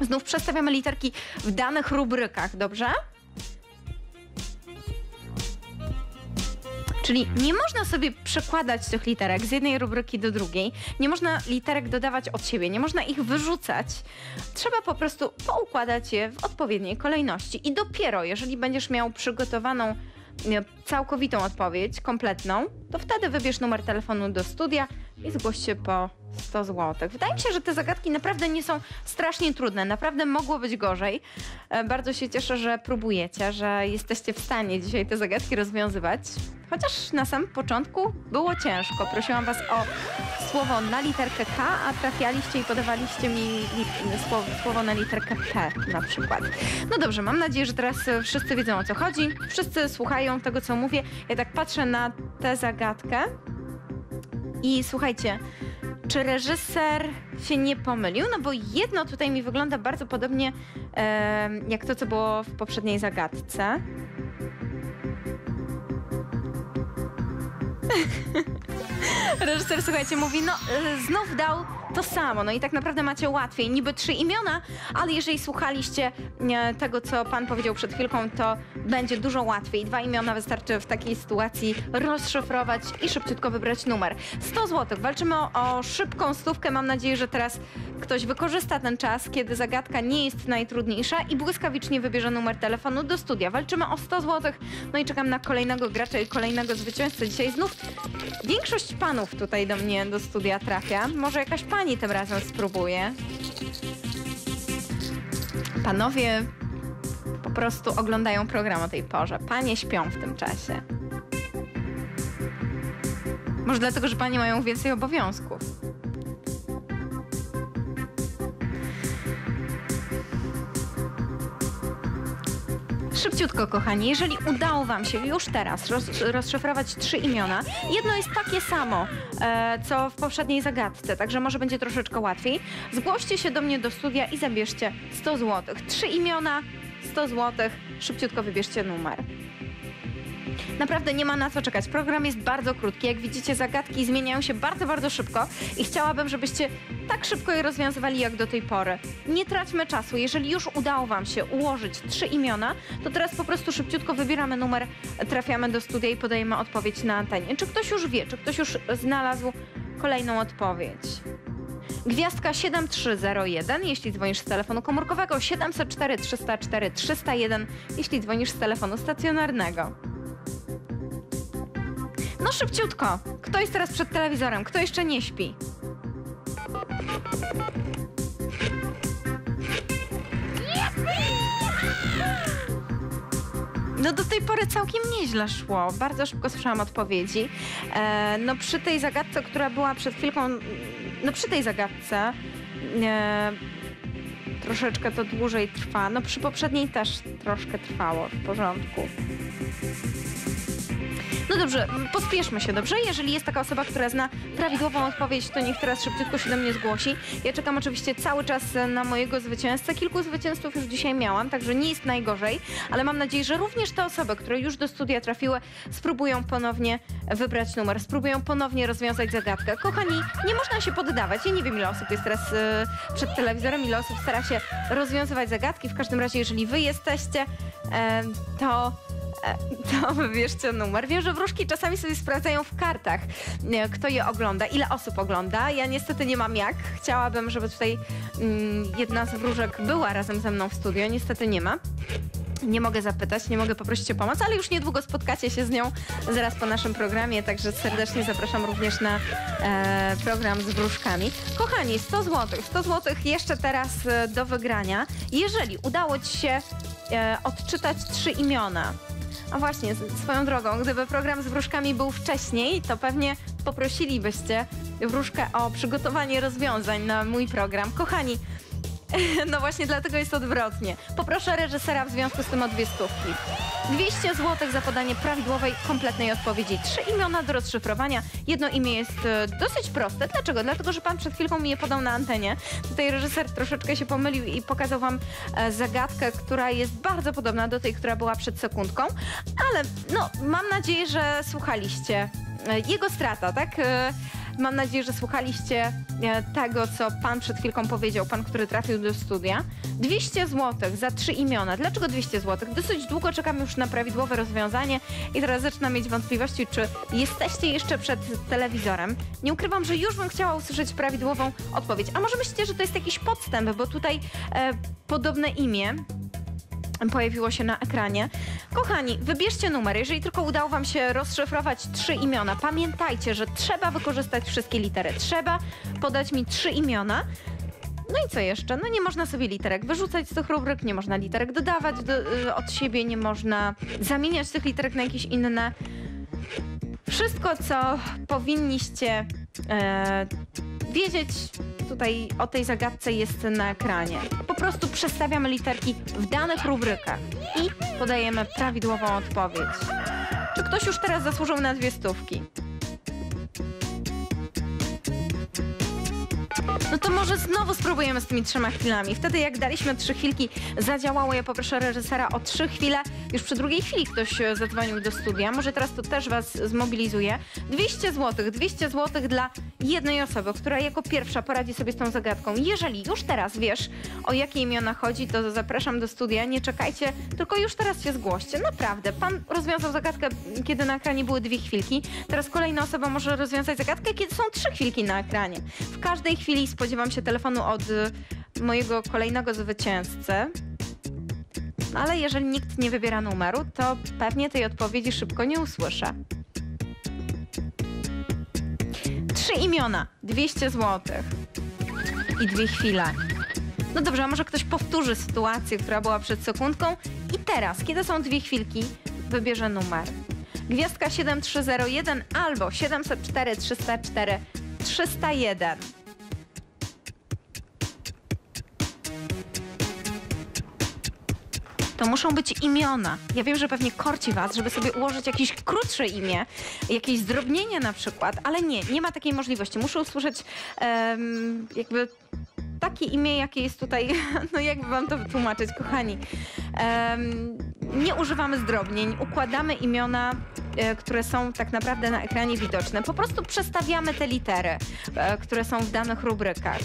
Znów przestawiamy literki w danych rubrykach, dobrze? Czyli nie można sobie przekładać tych literek z jednej rubryki do drugiej, nie można literek dodawać od siebie, nie można ich wyrzucać. Trzeba po prostu poukładać je w odpowiedniej kolejności. I dopiero jeżeli będziesz miał przygotowaną nie, całkowitą odpowiedź, kompletną, to wtedy wybierz numer telefonu do studia i zgłoś się po 100 zł. Wydaje mi się, że te zagadki naprawdę nie są strasznie trudne, naprawdę mogło być gorzej. E, Bardzo się cieszę, że próbujecie, że jesteście w stanie dzisiaj te zagadki rozwiązywać. Chociaż na samym początku było ciężko. Prosiłam was o słowo na literkę K, a trafialiście i podawaliście mi słowo, słowo na literkę P na przykład. No dobrze, mam nadzieję, że teraz wszyscy wiedzą o co chodzi. Wszyscy słuchają tego, co mówię. Ja tak patrzę na tę zagadkę i słuchajcie, czy reżyser się nie pomylił? No bo jedno tutaj mi wygląda bardzo podobnie e, jak to, co było w poprzedniej zagadce. [laughs] Reżyser, słuchajcie, mówi, no e, znów dał to samo, no i tak naprawdę macie łatwiej. Niby trzy imiona, ale jeżeli słuchaliście e, tego, co pan powiedział przed chwilką, to będzie dużo łatwiej. Dwa imiona wystarczy w takiej sytuacji rozszyfrować i szybciutko wybrać numer. 100 zł. Walczymy o, o szybką stówkę. Mam nadzieję, że teraz ktoś wykorzysta ten czas, kiedy zagadka nie jest najtrudniejsza i błyskawicznie wybierze numer telefonu do studia. Walczymy o 100 zł. No i czekam na kolejnego gracza i kolejnego zwycięzcę. Dzisiaj znów większość panów tutaj do mnie do studia trafia. Może jakaś pani tym razem spróbuje. Panowie po prostu oglądają program o tej porze. Panie śpią w tym czasie. Może dlatego, że panie mają więcej obowiązków. Szybciutko, kochani, jeżeli udało Wam się już teraz roz, rozszyfrować trzy imiona, jedno jest takie samo, e, co w poprzedniej zagadce, także może będzie troszeczkę łatwiej. Zgłoście się do mnie do studia i zabierzcie 100 zł. Trzy imiona, 100 zł, szybciutko wybierzcie numer. Naprawdę nie ma na co czekać. Program jest bardzo krótki. Jak widzicie, zagadki zmieniają się bardzo, bardzo szybko i chciałabym, żebyście tak szybko je rozwiązywali jak do tej pory. Nie traćmy czasu. Jeżeli już udało Wam się ułożyć trzy imiona, to teraz po prostu szybciutko wybieramy numer, trafiamy do studia i podajemy odpowiedź na antenie. Czy ktoś już wie, czy ktoś już znalazł kolejną odpowiedź? Gwiazdka 7301, jeśli dzwonisz z telefonu komórkowego, 704 304 301, jeśli dzwonisz z telefonu stacjonarnego. No szybciutko. Kto jest teraz przed telewizorem? Kto jeszcze nie śpi? No do tej pory całkiem nieźle szło. Bardzo szybko słyszałam odpowiedzi. E, no przy tej zagadce, która była przed chwilką... No przy tej zagadce... E, troszeczkę to dłużej trwa. No przy poprzedniej też troszkę trwało, w porządku. No dobrze, pospieszmy się, dobrze? Jeżeli jest taka osoba, która zna prawidłową odpowiedź, to niech teraz szybciutko się do mnie zgłosi. Ja czekam oczywiście cały czas na mojego zwycięzcę. Kilku zwycięzców już dzisiaj miałam, także nie jest najgorzej, ale mam nadzieję, że również te osoby, które już do studia trafiły, spróbują ponownie wybrać numer, spróbują ponownie rozwiązać zagadkę. Kochani, nie można się poddawać. Ja nie wiem, ile osób jest teraz e, przed telewizorem, ile osób stara się rozwiązywać zagadki. W każdym razie, jeżeli wy jesteście, e, to To [laughs] wybierzcie numer. Wiem, że wróżki czasami sobie sprawdzają w kartach, e, kto je ogląda, ile osób ogląda. Ja niestety nie mam jak. Chciałabym, żeby tutaj mm, jedna z wróżek była razem ze mną w studio. Niestety nie ma. Nie mogę zapytać, nie mogę poprosić o pomoc, ale już niedługo spotkacie się z nią zaraz po naszym programie, także serdecznie zapraszam również na e, program z wróżkami. Kochani, 100 zł, 100 zł jeszcze teraz e, do wygrania. Jeżeli udało Ci się e, odczytać trzy imiona, a właśnie, swoją drogą, gdyby program z wróżkami był wcześniej, to pewnie poprosilibyście wróżkę o przygotowanie rozwiązań na mój program. Kochani, [laughs] no właśnie dlatego jest odwrotnie. Poproszę reżysera w związku z tym o dwie stówki. 200 zł za podanie prawidłowej, kompletnej odpowiedzi. Trzy imiona do rozszyfrowania. Jedno imię jest e, dosyć proste. Dlaczego? Dlatego, że pan przed chwilką mi je podał na antenie. Tutaj reżyser troszeczkę się pomylił i pokazał wam e, zagadkę, która jest bardzo podobna do tej, która była przed sekundką. Ale no, mam nadzieję, że słuchaliście. E, Jego strata, tak? Mam nadzieję, że słuchaliście e, tego, co pan przed chwilką powiedział, pan, który trafił do studia. 200 zł za trzy imiona. Dlaczego 200 zł? Dosyć długo czekam już na prawidłowe rozwiązanie i teraz zaczynam mieć wątpliwości, czy jesteście jeszcze przed telewizorem. Nie ukrywam, że już bym chciała usłyszeć prawidłową odpowiedź. A może myślicie, że to jest jakiś podstęp, bo tutaj e, podobne imię pojawiło się na ekranie. Kochani, wybierzcie numer. Jeżeli tylko udało Wam się rozszyfrować trzy imiona, pamiętajcie, że trzeba wykorzystać wszystkie litery. Trzeba podać mi trzy imiona. No i co jeszcze? No nie można sobie literek wyrzucać z tych rubryk, nie można literek dodawać do, y, od siebie, nie można zamieniać tych literek na jakieś inne. Wszystko, co powinniście e, wiedzieć tutaj o tej zagadce jest na ekranie. Po prostu przestawiamy literki w danych rubrykach i podajemy prawidłową odpowiedź. Czy ktoś już teraz zasłużył na dwie stówki? No to może znowu spróbujemy z tymi trzema chwilami. Wtedy jak daliśmy trzy chwilki, zadziałało. Ja poproszę reżysera o trzy chwile. Już przy drugiej chwili ktoś e, zadzwonił do studia. Może teraz to też was zmobilizuje. 200 zł, 200 zł dla jednej osoby, która jako pierwsza poradzi sobie z tą zagadką. Jeżeli już teraz wiesz, o jakie imiona chodzi, to zapraszam do studia. Nie czekajcie, tylko już teraz się zgłoście. Naprawdę. Pan rozwiązał zagadkę, kiedy na ekranie były dwie chwilki. Teraz kolejna osoba może rozwiązać zagadkę, kiedy są trzy chwilki na ekranie. W każdej chwili spodziewam się telefonu od mojego kolejnego zwycięzcy. Ale jeżeli nikt nie wybiera numeru, to pewnie tej odpowiedzi szybko nie usłyszę. Trzy imiona, 200 zł i dwie chwile. No dobrze, a może ktoś powtórzy sytuację, która była przed sekundką i teraz, kiedy są dwie chwilki, wybierze numer. Gwiazdka 7301 albo 704 304 301. To muszą być imiona. Ja wiem, że pewnie korci was, żeby sobie ułożyć jakieś krótsze imię, jakieś zdrobnienie na przykład, ale nie, nie ma takiej możliwości. Muszę usłyszeć em, jakby takie imię, jakie jest tutaj, [laughs] no jakby wam to wytłumaczyć, kochani. Em, nie używamy zdrobnień, układamy imiona, e, które są tak naprawdę na ekranie widoczne. Po prostu przestawiamy te litery, e, które są w danych rubrykach.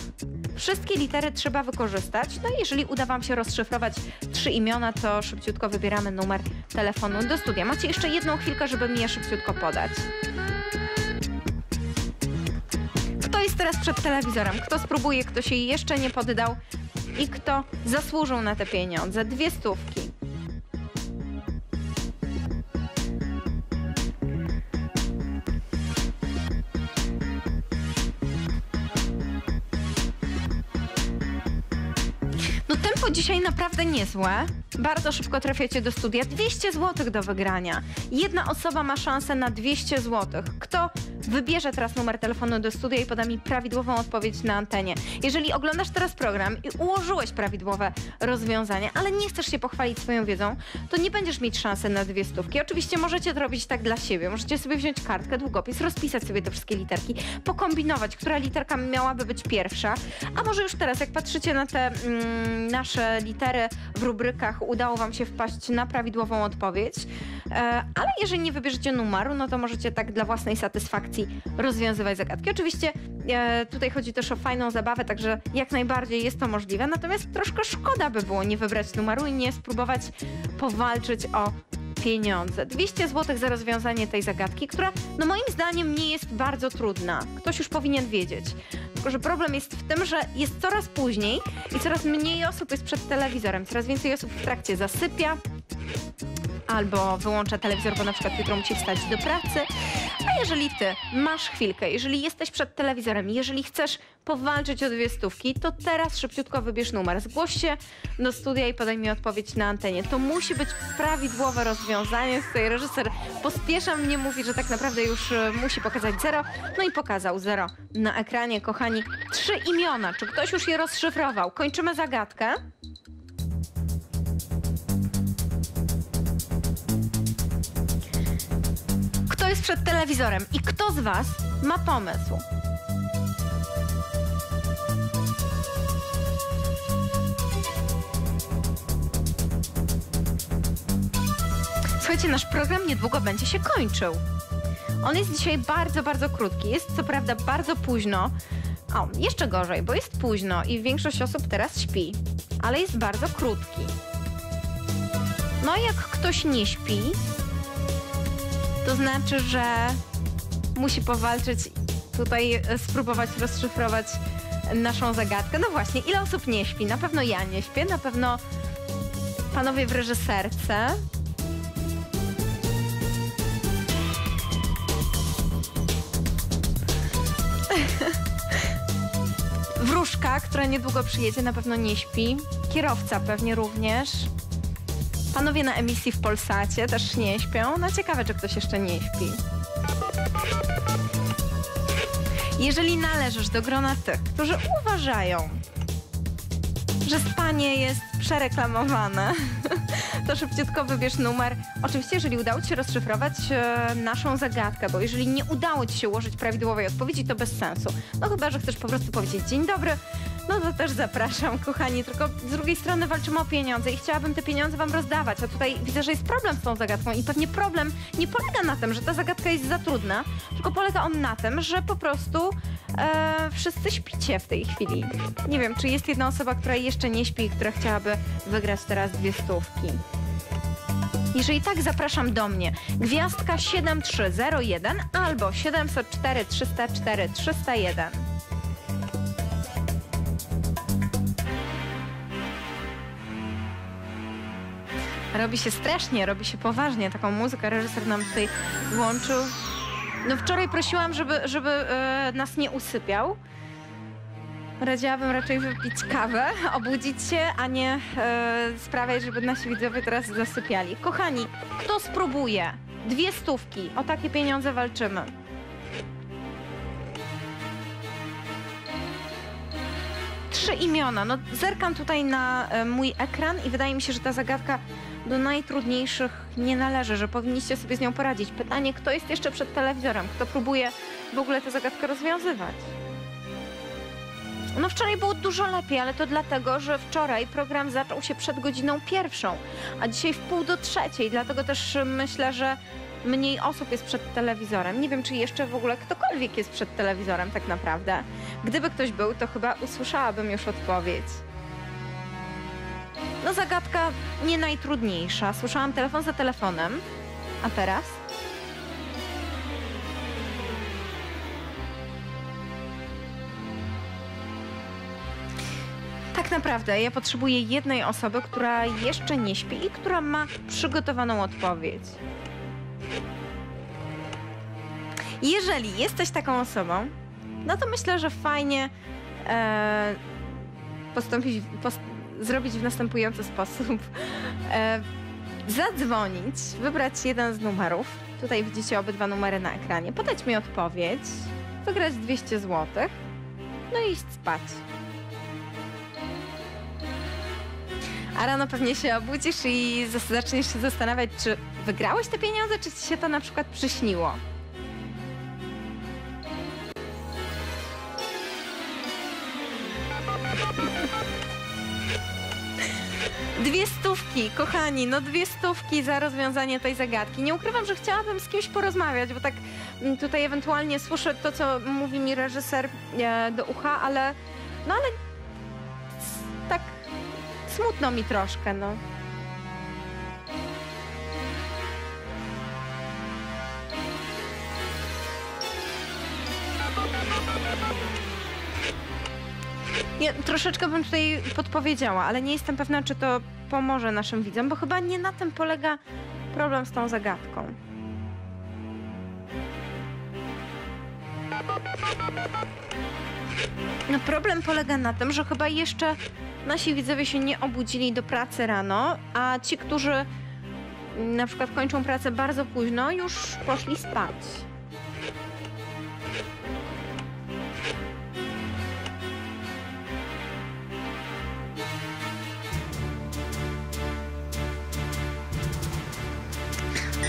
Wszystkie litery trzeba wykorzystać. No i jeżeli uda Wam się rozszyfrować trzy imiona, to szybciutko wybieramy numer telefonu do studia. Macie jeszcze jedną chwilkę, żeby mi je szybciutko podać. Kto jest teraz przed telewizorem? Kto spróbuje, kto się jeszcze nie poddał i kto zasłużył na te pieniądze? Dwie stówki. Tempo dzisiaj naprawdę niezłe. Bardzo szybko trafiacie do studia. 200 zł do wygrania. Jedna osoba ma szansę na 200 zł. Kto wybierze teraz numer telefonu do studia i poda mi prawidłową odpowiedź na antenie. Jeżeli oglądasz teraz program i ułożyłeś prawidłowe rozwiązanie, ale nie chcesz się pochwalić swoją wiedzą, to nie będziesz mieć szansy na dwie stówki. Oczywiście możecie to robić tak dla siebie. Możecie sobie wziąć kartkę, długopis, rozpisać sobie te wszystkie literki, pokombinować, która literka miałaby być pierwsza. A może już teraz, jak patrzycie na te mm, nasze litery w rubrykach, udało Wam się wpaść na prawidłową odpowiedź. E, ale jeżeli nie wybierzecie numeru, no to możecie tak dla własnej satysfakcji rozwiązywać zagadki. Oczywiście e, tutaj chodzi też o fajną zabawę, także jak najbardziej jest to możliwe. Natomiast troszkę szkoda by było nie wybrać numeru i nie spróbować powalczyć o pieniądze. 200 zł za rozwiązanie tej zagadki, która no moim zdaniem nie jest bardzo trudna. Ktoś już powinien wiedzieć. Tylko, że problem jest w tym, że jest coraz później i coraz mniej osób jest przed telewizorem. Coraz więcej osób w trakcie zasypia, albo wyłącza telewizor, bo na przykład jutro musi wstać do pracy. Jeżeli ty masz chwilkę, jeżeli jesteś przed telewizorem, jeżeli chcesz powalczyć o dwie stówki, to teraz szybciutko wybierz numer. Zgłoś się do studia i podaj mi odpowiedź na antenie. To musi być prawidłowe rozwiązanie. Tutaj reżyser pospiesza mnie, mówi, że tak naprawdę już e, musi pokazać zero. No i pokazał zero na ekranie, kochani. Trzy imiona. Czy ktoś już je rozszyfrował? Kończymy zagadkę. Jest przed telewizorem i kto z Was ma pomysł? Słuchajcie, nasz program niedługo będzie się kończył. On jest dzisiaj bardzo, bardzo krótki. Jest co prawda bardzo późno. O, jeszcze gorzej, bo jest późno i większość osób teraz śpi, ale jest bardzo krótki. No jak ktoś nie śpi, to znaczy, że musi powalczyć, tutaj e, spróbować rozszyfrować naszą zagadkę. No właśnie, ile osób nie śpi? Na pewno ja nie śpię, na pewno panowie w reżyserce. [laughs] Wróżka, która niedługo przyjedzie, na pewno nie śpi. Kierowca pewnie również. Panowie na emisji w Polsacie też nie śpią. No ciekawe, czy ktoś jeszcze nie śpi. Jeżeli należysz do grona tych, którzy uważają, że spanie jest przereklamowane, [laughs] to szybciutko wybierz numer. Oczywiście, jeżeli udało Ci się rozszyfrować e, naszą zagadkę, bo jeżeli nie udało Ci się ułożyć prawidłowej odpowiedzi, to bez sensu. No chyba, że chcesz po prostu powiedzieć dzień dobry, no to też zapraszam, kochani. Tylko z drugiej strony walczymy o pieniądze i chciałabym te pieniądze Wam rozdawać, a tutaj widzę, że jest problem z tą zagadką i pewnie problem nie polega na tym, że ta zagadka jest za trudna, tylko polega on na tym, że po prostu e, wszyscy śpicie w tej chwili. Nie wiem, czy jest jedna osoba, która jeszcze nie śpi i która chciałaby wygrać teraz dwie stówki. Jeżeli tak, zapraszam do mnie. Gwiazdka 7301 albo 704 304 301. Robi się strasznie, robi się poważnie. Taką muzykę reżyser nam tutaj włączył. No wczoraj prosiłam, żeby, żeby e, nas nie usypiał. Radziłabym raczej wypić kawę, [laughs] obudzić się, a nie e, sprawiać, żeby nasi widzowie teraz zasypiali. Kochani, kto spróbuje? Dwie stówki. O takie pieniądze walczymy. Trzy imiona. No, zerkam tutaj na e, mój ekran i wydaje mi się, że ta zagadka do najtrudniejszych nie należy, że powinniście sobie z nią poradzić. Pytanie, kto jest jeszcze przed telewizorem? Kto próbuje w ogóle tę zagadkę rozwiązywać? No wczoraj było dużo lepiej, ale to dlatego, że wczoraj program zaczął się przed godziną pierwszą, a dzisiaj w pół do trzeciej, dlatego też myślę, że mniej osób jest przed telewizorem. Nie wiem, czy jeszcze w ogóle ktokolwiek jest przed telewizorem tak naprawdę. Gdyby ktoś był, to chyba usłyszałabym już odpowiedź. No zagadka nie najtrudniejsza. Słyszałam telefon za telefonem. A teraz? Tak naprawdę ja potrzebuję jednej osoby, która jeszcze nie śpi i która ma przygotowaną odpowiedź. Jeżeli jesteś taką osobą, no to myślę, że fajnie e, postąpić, post, zrobić w następujący sposób. E, zadzwonić, wybrać jeden z numerów. Tutaj widzicie obydwa numery na ekranie. Podać mi odpowiedź, wygrać 200 zł, no i iść spać. A rano pewnie się obudzisz i zaczniesz się zastanawiać, czy wygrałeś te pieniądze, czy ci się to na przykład przyśniło. Dwie stówki, kochani, no dwie stówki za rozwiązanie tej zagadki. Nie ukrywam, że chciałabym z kimś porozmawiać, bo tak mm, tutaj ewentualnie słyszę to, co mówi mi reżyser e, do ucha, ale no ale smutno mi troszkę, no. Troszeczkę bym tutaj podpowiedziała, ale nie jestem pewna, czy to pomoże naszym widzom, bo chyba nie na tym polega problem z tą zagadką. No problem polega na tym, że chyba jeszcze nasi widzowie się nie obudzili do pracy rano, a ci, którzy na przykład kończą pracę bardzo późno, już poszli spać.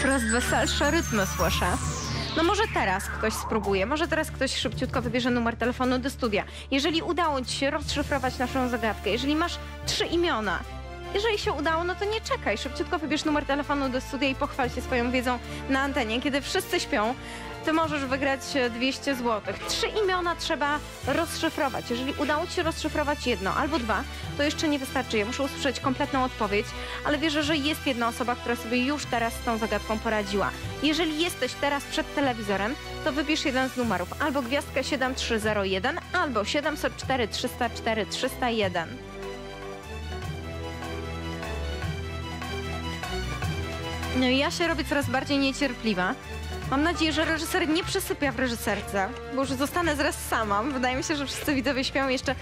Wprost weselsze rytmy słyszę. No może teraz ktoś spróbuje, może teraz ktoś szybciutko wybierze numer telefonu do studia. Jeżeli udało ci się rozszyfrować naszą zagadkę, jeżeli masz trzy imiona, jeżeli się udało, no to nie czekaj, szybciutko wybierz numer telefonu do studia i pochwal się swoją wiedzą na antenie. Kiedy wszyscy śpią, ty możesz wygrać e, 200 zł. Trzy imiona trzeba rozszyfrować. Jeżeli udało ci się rozszyfrować jedno albo dwa, to jeszcze nie wystarczy. Ja muszę usłyszeć kompletną odpowiedź, ale wierzę, że jest jedna osoba, która sobie już teraz z tą zagadką poradziła. Jeżeli jesteś teraz przed telewizorem, to wybierz jeden z numerów. Albo gwiazdkę 7301, albo 704 304 301. No i ja się robię coraz bardziej niecierpliwa. Mam nadzieję, że reżyser nie przysypia w reżyserce, bo już zostanę zaraz sama. Wydaje mi się, że wszyscy widzowie śpią jeszcze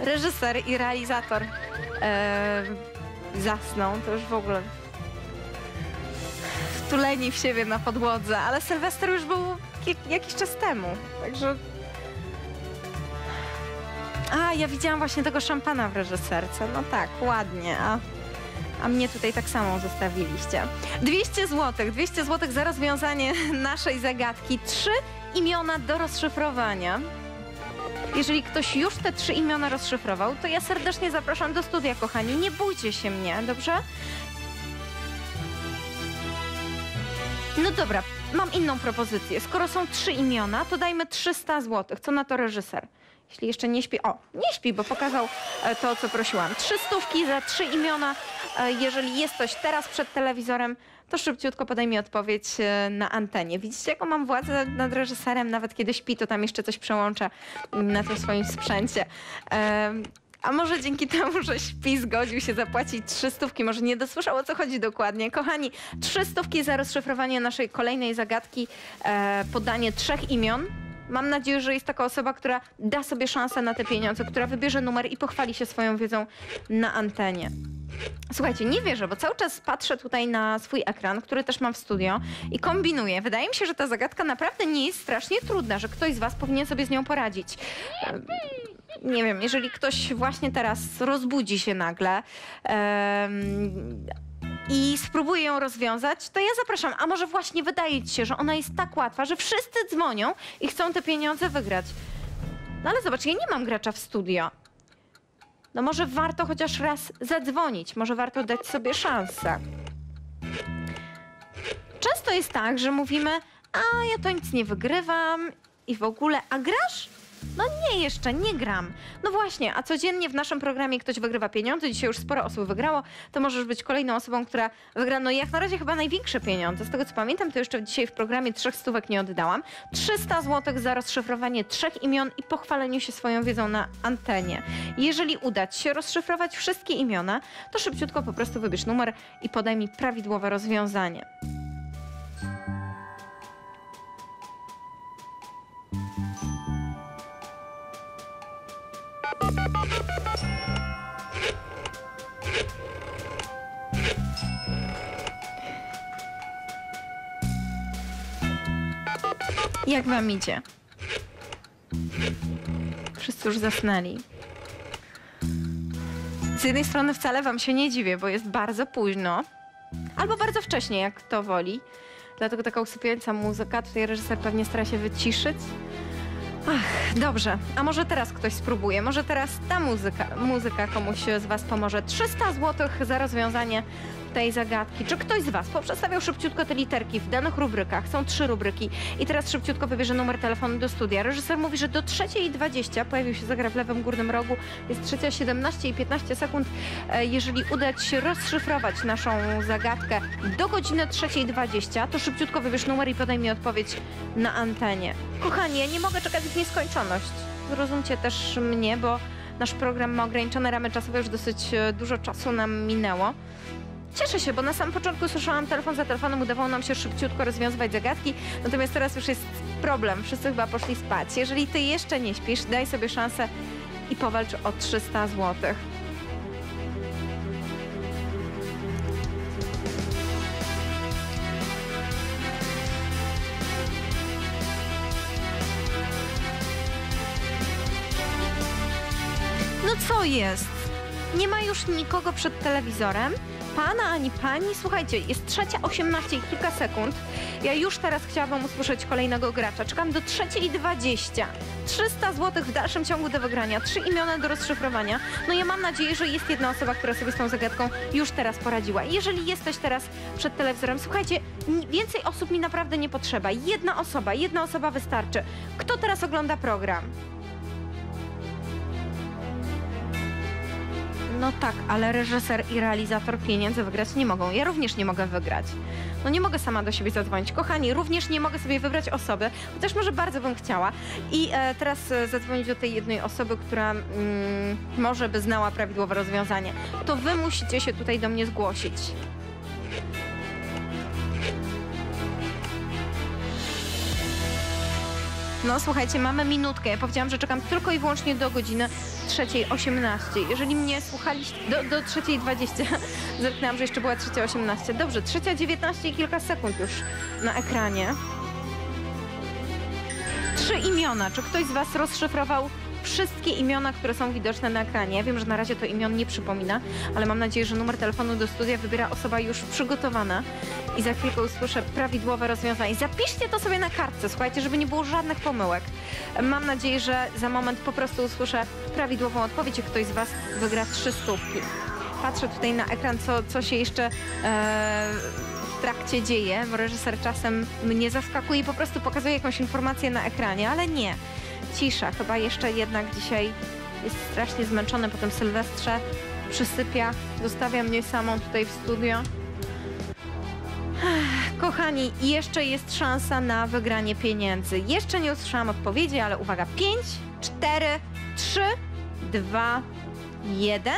reżyser i realizator e, zasną. To już w ogóle wtuleni w siebie na podłodze, ale Sylwester już był jak, jakiś czas temu, także... A, ja widziałam właśnie tego szampana w reżyserce. No tak, ładnie, a, a mnie tutaj tak samo zostawiliście. 200 zł, 200 zł za rozwiązanie [laughs] naszej zagadki. Trzy imiona do rozszyfrowania. Jeżeli ktoś już te trzy imiona rozszyfrował, to ja serdecznie zapraszam do studia, kochani. Nie bójcie się mnie, dobrze? No dobra, mam inną propozycję. Skoro są trzy imiona, to dajmy 300 zł. Co na to reżyser? Jeśli jeszcze nie śpi. O, nie śpi, bo pokazał e, to, co prosiłam. Trzy stówki za trzy imiona. E, Jeżeli jesteś teraz przed telewizorem, to szybciutko podaj mi odpowiedź e, na antenie. Widzicie, jaką mam władzę nad reżyserem? Nawet kiedy śpi, to tam jeszcze coś przełącza mm, na tym swoim sprzęcie. A może dzięki temu, że śpi, zgodził się zapłacić trzy stówki, może nie dosłyszał o co chodzi dokładnie. Kochani, trzy stówki za rozszyfrowanie naszej kolejnej zagadki, podanie trzech imion. Mam nadzieję, że jest taka osoba, która da sobie szansę na te pieniądze, która wybierze numer i pochwali się swoją wiedzą na antenie. Słuchajcie, nie wierzę, bo cały czas patrzę tutaj na swój ekran, który też mam w studio i kombinuję. Wydaje mi się, że ta zagadka naprawdę nie jest strasznie trudna, że ktoś z Was powinien sobie z nią poradzić. Nie wiem, jeżeli ktoś właśnie teraz rozbudzi się nagle i spróbuje ją rozwiązać, to ja zapraszam. A może właśnie wydaje Ci się, że ona jest tak łatwa, że wszyscy dzwonią i chcą te pieniądze wygrać. No ale zobacz, ja nie mam gracza w studio. No może warto chociaż raz zadzwonić, może warto dać sobie szansę. Często jest tak, że mówimy, a ja to nic nie wygrywam i w ogóle, a grasz? No nie, jeszcze nie gram. No właśnie, a codziennie w naszym programie ktoś wygrywa pieniądze, dzisiaj już sporo osób wygrało, to możesz być kolejną osobą, która wygra, no jak na razie chyba największe pieniądze. Z tego co pamiętam, to jeszcze dzisiaj w programie trzech stówek nie oddałam. 300 zł za rozszyfrowanie trzech imion i pochwaleniu się swoją wiedzą na antenie. Jeżeli uda ci się rozszyfrować wszystkie imiona, to szybciutko po prostu wybierz numer i podaj mi prawidłowe rozwiązanie. Jak wam idzie? Wszyscy już zasnęli. Z jednej strony wcale wam się nie dziwię, bo jest bardzo późno. Albo bardzo wcześnie, jak kto woli. Dlatego taka usypiająca muzyka. Tutaj reżyser pewnie stara się wyciszyć. Ach, dobrze. A może teraz ktoś spróbuje? Może teraz ta muzyka, muzyka komuś z Was pomoże. 300 zł za rozwiązanie tej zagadki. Czy ktoś z Was poprzestawiał szybciutko te literki w danych rubrykach? Są trzy rubryki. I teraz szybciutko wybierze numer telefonu do studia. Reżyser mówi, że do 3.20 pojawił się zegar w lewym górnym rogu. Jest 3.17 i 15 sekund. E, Jeżeli uda Ci się rozszyfrować naszą zagadkę do godziny 3.20, to szybciutko wybierz numer i podaj mi odpowiedź na antenie. Kochani, ja nie mogę czekać w nieskończoność. Zrozumcie też mnie, bo nasz program ma ograniczone ramy czasowe, już dosyć e, dużo czasu nam minęło. Cieszę się, bo na samym początku słyszałam telefon za telefonem, udawało nam się szybciutko rozwiązywać zagadki, natomiast teraz już jest problem, wszyscy chyba poszli spać. Jeżeli ty jeszcze nie śpisz, daj sobie szansę i powalcz o 300 zł. No co jest? Nie ma już nikogo przed telewizorem? Pana ani pani? Słuchajcie, jest trzecia 18 i kilka sekund. Ja już teraz chciałabym usłyszeć kolejnego gracza. Czekam do trzeciej 20. 300 zł w dalszym ciągu do wygrania. Trzy imiona do rozszyfrowania. No ja mam nadzieję, że jest jedna osoba, która sobie z tą zagadką już teraz poradziła. Jeżeli jesteś teraz przed telewizorem, słuchajcie, więcej osób mi naprawdę nie potrzeba. Jedna osoba, jedna osoba wystarczy. Kto teraz ogląda program? No tak, ale reżyser i realizator pieniędzy wygrać nie mogą. Ja również nie mogę wygrać. No nie mogę sama do siebie zadzwonić. Kochani, również nie mogę sobie wybrać osoby, chociaż może bardzo bym chciała. I e, teraz e, zadzwonić do tej jednej osoby, która mm, może by znała prawidłowe rozwiązanie. To wy musicie się tutaj do mnie zgłosić. No słuchajcie, mamy minutkę. Ja powiedziałam, że czekam tylko i wyłącznie do godziny 3.18. Jeżeli mnie słuchaliście do, do 3.20, [laughs] zerknęłam, że jeszcze była 3.18. Dobrze, 3.19 i kilka sekund już na ekranie. Trzy imiona. Czy ktoś z Was rozszyfrował wszystkie imiona, które są widoczne na ekranie? Wiem, że na razie to imion nie przypomina, ale mam nadzieję, że numer telefonu do studia wybiera osoba już przygotowana i za chwilkę usłyszę prawidłowe rozwiązanie. Zapiszcie to sobie na kartce, słuchajcie, żeby nie było żadnych pomyłek. Mam nadzieję, że za moment po prostu usłyszę prawidłową odpowiedź i ktoś z Was wygra trzy stówki. Patrzę tutaj na ekran, co, co się jeszcze e, w trakcie dzieje, bo reżyser czasem mnie zaskakuje i po prostu pokazuje jakąś informację na ekranie, ale nie. Cisza, chyba jeszcze jednak dzisiaj jest strasznie zmęczony po tym Sylwestrze. Przysypia, zostawia mnie samą tutaj w studio. Kochani, jeszcze jest szansa na wygranie pieniędzy. Jeszcze nie usłyszałam odpowiedzi, ale uwaga. 5, 4, 3, 2, 1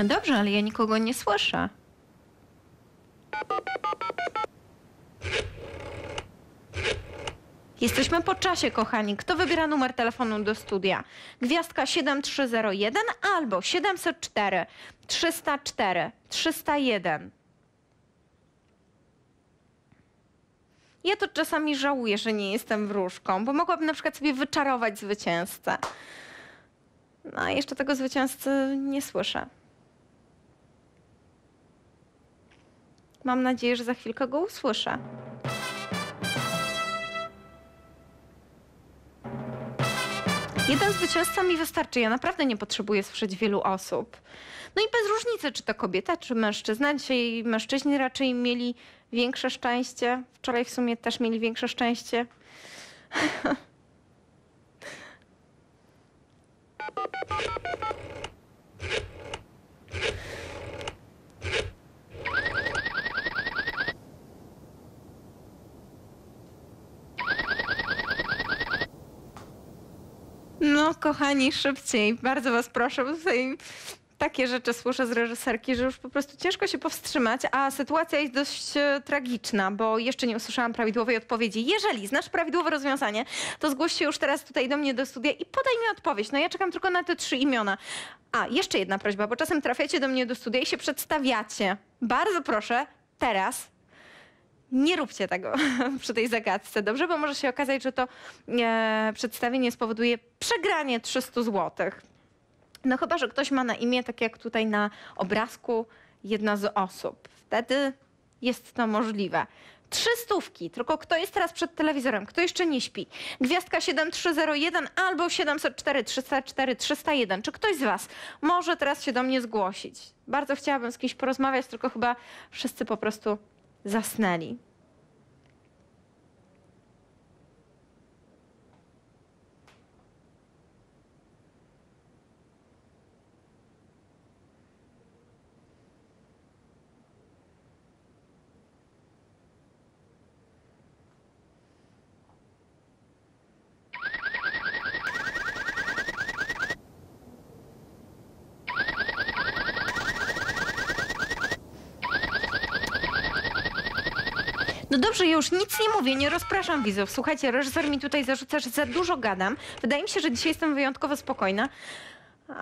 No dobrze, ale ja nikogo nie słyszę. Jesteśmy po czasie, kochani. Kto wybiera numer telefonu do studia? Gwiazdka 7301 albo 704 304 301. Ja to czasami żałuję, że nie jestem wróżką, bo mogłabym na przykład sobie wyczarować zwycięzcę. No a jeszcze tego zwycięzcy nie słyszę. Mam nadzieję, że za chwilkę go usłyszę. Jeden zwycięzca mi wystarczy. Ja naprawdę nie potrzebuję słyszeć wielu osób. No i bez różnicy, czy to kobieta, czy mężczyzna. Dzisiaj mężczyźni raczej mieli większe szczęście. Wczoraj w sumie też mieli większe szczęście. [laughs] No, kochani, szybciej. Bardzo was proszę, bo tutaj takie rzeczy słyszę z reżyserki, że już po prostu ciężko się powstrzymać, a sytuacja jest dość e, tragiczna, bo jeszcze nie usłyszałam prawidłowej odpowiedzi. Jeżeli znasz prawidłowe rozwiązanie, to zgłoś się już teraz tutaj do mnie do studia i podaj mi odpowiedź. No ja czekam tylko na te trzy imiona. A, jeszcze jedna prośba, bo czasem trafiacie do mnie do studia i się przedstawiacie. Bardzo proszę, teraz nie róbcie tego [laughs] przy tej zagadce, dobrze? Bo może się okazać, że to e, przedstawienie spowoduje przegranie 300 złotych. No chyba, że ktoś ma na imię, tak jak tutaj na obrazku, jedna z osób. Wtedy jest to możliwe. Trzy stówki, tylko kto jest teraz przed telewizorem, kto jeszcze nie śpi? Gwiazdka 7301 albo 704 304 301. Czy ktoś z was może teraz się do mnie zgłosić? Bardzo chciałabym z kimś porozmawiać, tylko chyba wszyscy po prostu zasnęli. No dobrze, ja już nic nie mówię, nie rozpraszam widzów. Słuchajcie, reżyser mi tutaj zarzuca, że za dużo gadam. Wydaje mi się, że dzisiaj jestem wyjątkowo spokojna.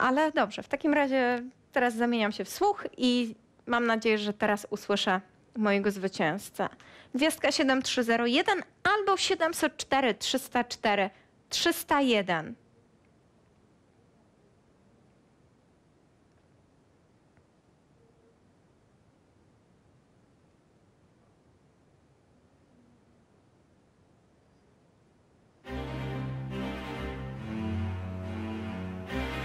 Ale dobrze, w takim razie teraz zamieniam się w słuch i mam nadzieję, że teraz usłyszę mojego zwycięzcę. Gwiazdka 7301 albo 704 304 301.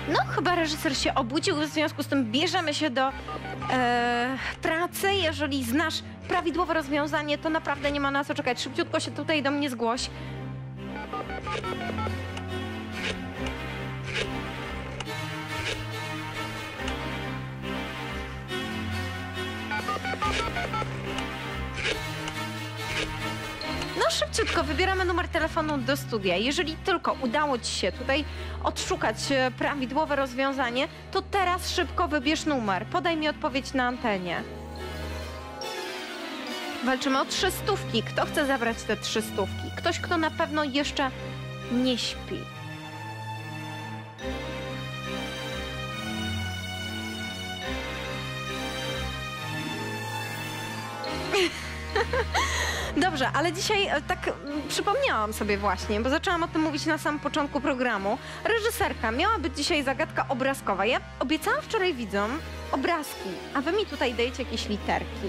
No, chyba reżyser się obudził, w związku z tym bierzemy się do e, pracy. Jeżeli znasz prawidłowe rozwiązanie, to naprawdę nie ma na co czekać. Szybciutko się tutaj do mnie zgłoś. Szybciutko, wybieramy numer telefonu do studia. Jeżeli tylko udało Ci się tutaj odszukać e, prawidłowe rozwiązanie, to teraz szybko wybierz numer. Podaj mi odpowiedź na antenie. Walczymy o trzy stówki. Kto chce zabrać te trzy stówki? Ktoś, kto na pewno jeszcze nie śpi. [laughs] Dobrze, ale dzisiaj e, tak mm, przypomniałam sobie właśnie, bo zaczęłam o tym mówić na samym początku programu. Reżyserka, miała być dzisiaj zagadka obrazkowa. Ja obiecałam wczoraj widzom obrazki, a wy mi tutaj dajecie jakieś literki.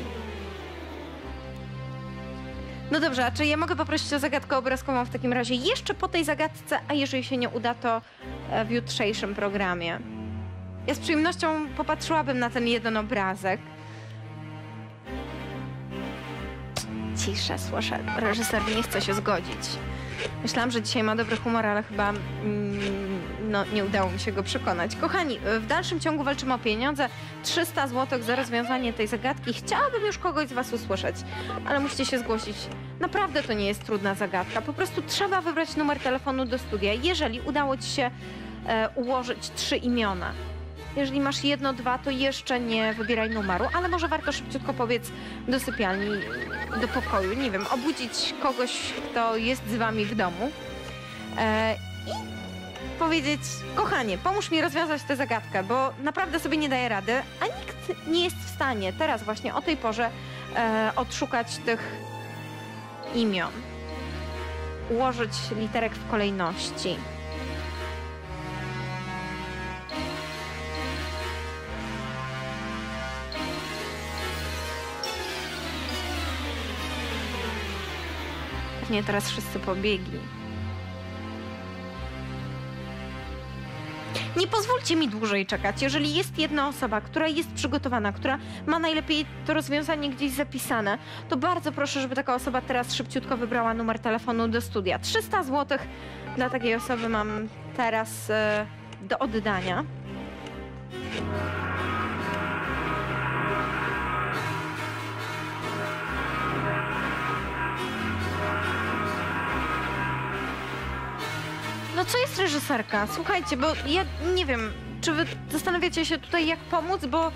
No dobrze, a czy ja mogę poprosić o zagadkę obrazkową w takim razie jeszcze po tej zagadce, a jeżeli się nie uda, to e, w jutrzejszym programie? Ja z przyjemnością popatrzyłabym na ten jeden obrazek. Ciszę, słyszę. Reżyser nie chce się zgodzić. Myślałam, że dzisiaj ma dobry humor, ale chyba mm, no, nie udało mi się go przekonać. Kochani, w dalszym ciągu walczymy o pieniądze. 300 zł za rozwiązanie tej zagadki. Chciałabym już kogoś z Was usłyszeć, ale musicie się zgłosić. Naprawdę to nie jest trudna zagadka. Po prostu trzeba wybrać numer telefonu do studia. Jeżeli udało Ci się e, ułożyć trzy imiona, jeżeli masz jedno, dwa, to jeszcze nie wybieraj numeru, ale może warto szybciutko powiedz do sypialni, do pokoju, nie wiem, obudzić kogoś, kto jest z wami w domu e, i powiedzieć, kochanie, pomóż mi rozwiązać tę zagadkę, bo naprawdę sobie nie daję rady, a nikt nie jest w stanie teraz właśnie o tej porze e, odszukać tych imion, ułożyć literek w kolejności. Pewnie teraz wszyscy pobiegli. Nie pozwólcie mi dłużej czekać. Jeżeli jest jedna osoba, która jest przygotowana, która ma najlepiej to rozwiązanie gdzieś zapisane, to bardzo proszę, żeby taka osoba teraz szybciutko wybrała numer telefonu do studia. 300 zł dla takiej osoby mam teraz e, do oddania. No co jest reżyserka? Słuchajcie, bo ja nie wiem, Czy wy zastanawiacie się tutaj, jak pomóc? Bo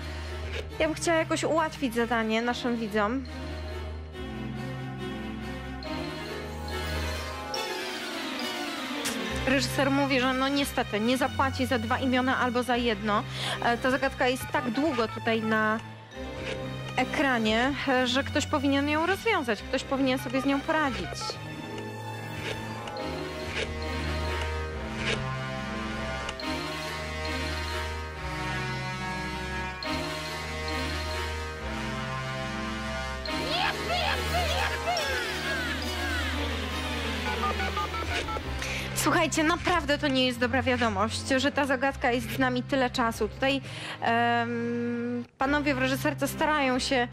ja bym chciała jakoś ułatwić zadanie naszym widzom. Reżyser mówi, że no niestety nie zapłaci za dwa imiona albo za jedno. E, Ta zagadka jest tak długo tutaj na ekranie, e, że ktoś powinien ją rozwiązać, ktoś powinien sobie z nią poradzić. Słuchajcie, naprawdę to nie jest dobra wiadomość, że ta zagadka jest z nami tyle czasu. Tutaj em, panowie w reżyserce starają się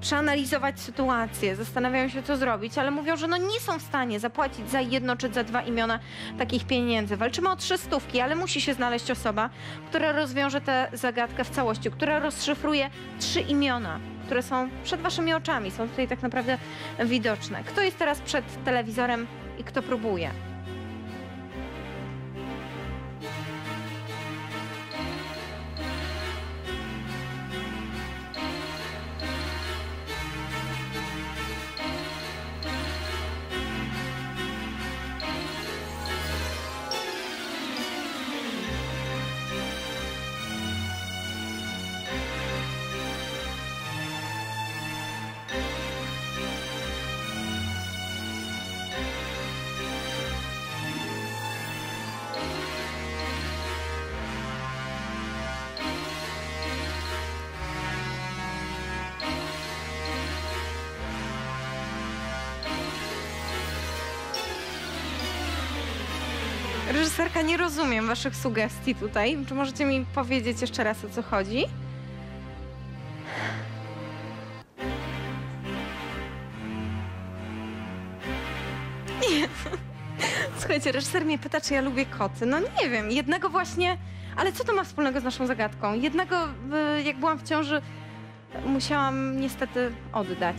przeanalizować sytuację, zastanawiają się, co zrobić, ale mówią, że no nie są w stanie zapłacić za jedno czy za dwa imiona takich pieniędzy. Walczymy o trzy stówki, ale musi się znaleźć osoba, która rozwiąże tę zagadkę w całości, która rozszyfruje trzy imiona, które są przed waszymi oczami, są tutaj tak naprawdę widoczne. Kto jest teraz przed telewizorem i kto próbuje? Reżyserka, nie rozumiem waszych sugestii tutaj. Czy możecie mi powiedzieć jeszcze raz, o co chodzi? Nie. [laughs] Słuchajcie, reżyser mnie pyta, czy ja lubię koty. No nie wiem, jednego właśnie... Ale co to ma wspólnego z naszą zagadką? Jednego, y, jak byłam w ciąży, musiałam niestety oddać.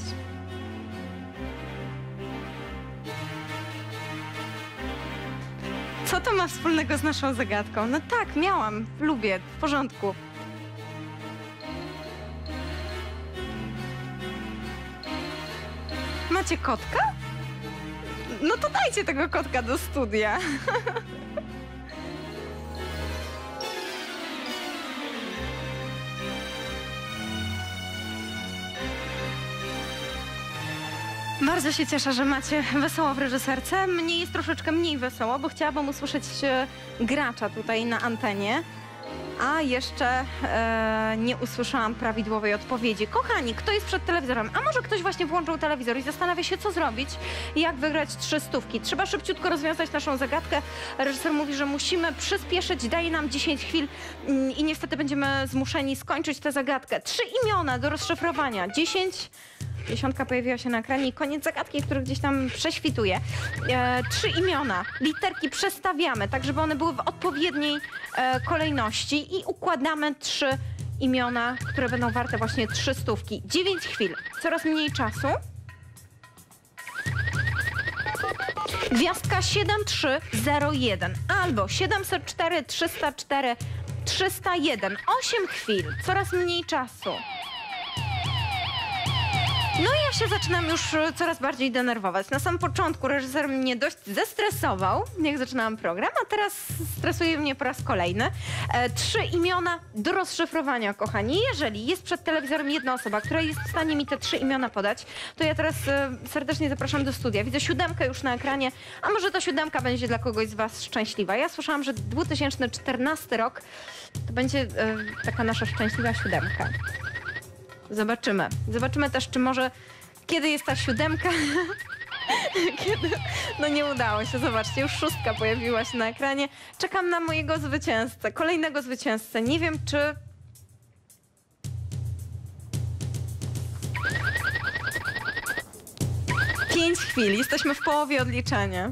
Co to ma wspólnego z naszą zagadką? No tak, miałam, lubię, w porządku. Macie kotka? No to dajcie tego kotka do studia. [laughs] Bardzo się cieszę, że macie wesoło w reżyserce. Mnie jest troszeczkę mniej wesoło, bo chciałabym usłyszeć e, gracza tutaj na antenie. A jeszcze e, nie usłyszałam prawidłowej odpowiedzi. Kochani, kto jest przed telewizorem? A może ktoś właśnie włączył telewizor i zastanawia się, co zrobić jak wygrać trzy stówki. Trzeba szybciutko rozwiązać naszą zagadkę. Reżyser mówi, że musimy przyspieszyć, daje nam 10 chwil mm, i niestety będziemy zmuszeni skończyć tę zagadkę. Trzy imiona do rozszyfrowania. 10, Dziesiątka pojawiła się na ekranie i koniec zagadki, który gdzieś tam prześwituje. E, trzy imiona, literki przestawiamy, tak żeby one były w odpowiedniej e, kolejności i układamy trzy imiona, które będą warte właśnie trzy stówki. Dziewięć chwil, coraz mniej czasu. Gwiazdka 7301 albo 704 304 301. 8 chwil, coraz mniej czasu. No ja się zaczynam już e, coraz bardziej denerwować. Na samym początku reżyser mnie dość zestresował, jak zaczynałam program, a teraz stresuje mnie po raz kolejny. E, trzy imiona do rozszyfrowania, kochani. Jeżeli jest przed telewizorem jedna osoba, która jest w stanie mi te trzy imiona podać, to ja teraz e, serdecznie zapraszam do studia. Widzę siódemkę już na ekranie, a może ta siódemka będzie dla kogoś z was szczęśliwa. Ja słyszałam, że 2014 rok to będzie e, taka nasza szczęśliwa siódemka. Zobaczymy. Zobaczymy też, czy może kiedy jest ta siódemka. [laughs] kiedy... No nie udało się. Zobaczcie, już szóstka pojawiła się na ekranie. Czekam na mojego zwycięzcę, kolejnego zwycięzcę. Nie wiem, czy... Pięć chwil. Jesteśmy w połowie odliczenia.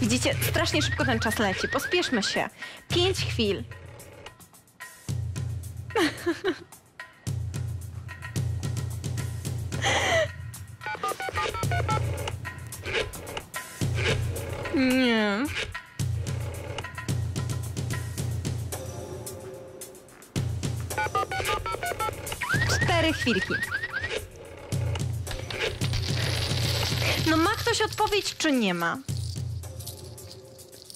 Widzicie, strasznie szybko ten czas leci. Pospieszmy się. Pięć chwil. Nie. Cztery chwilki. No ma ktoś odpowiedź, czy nie ma?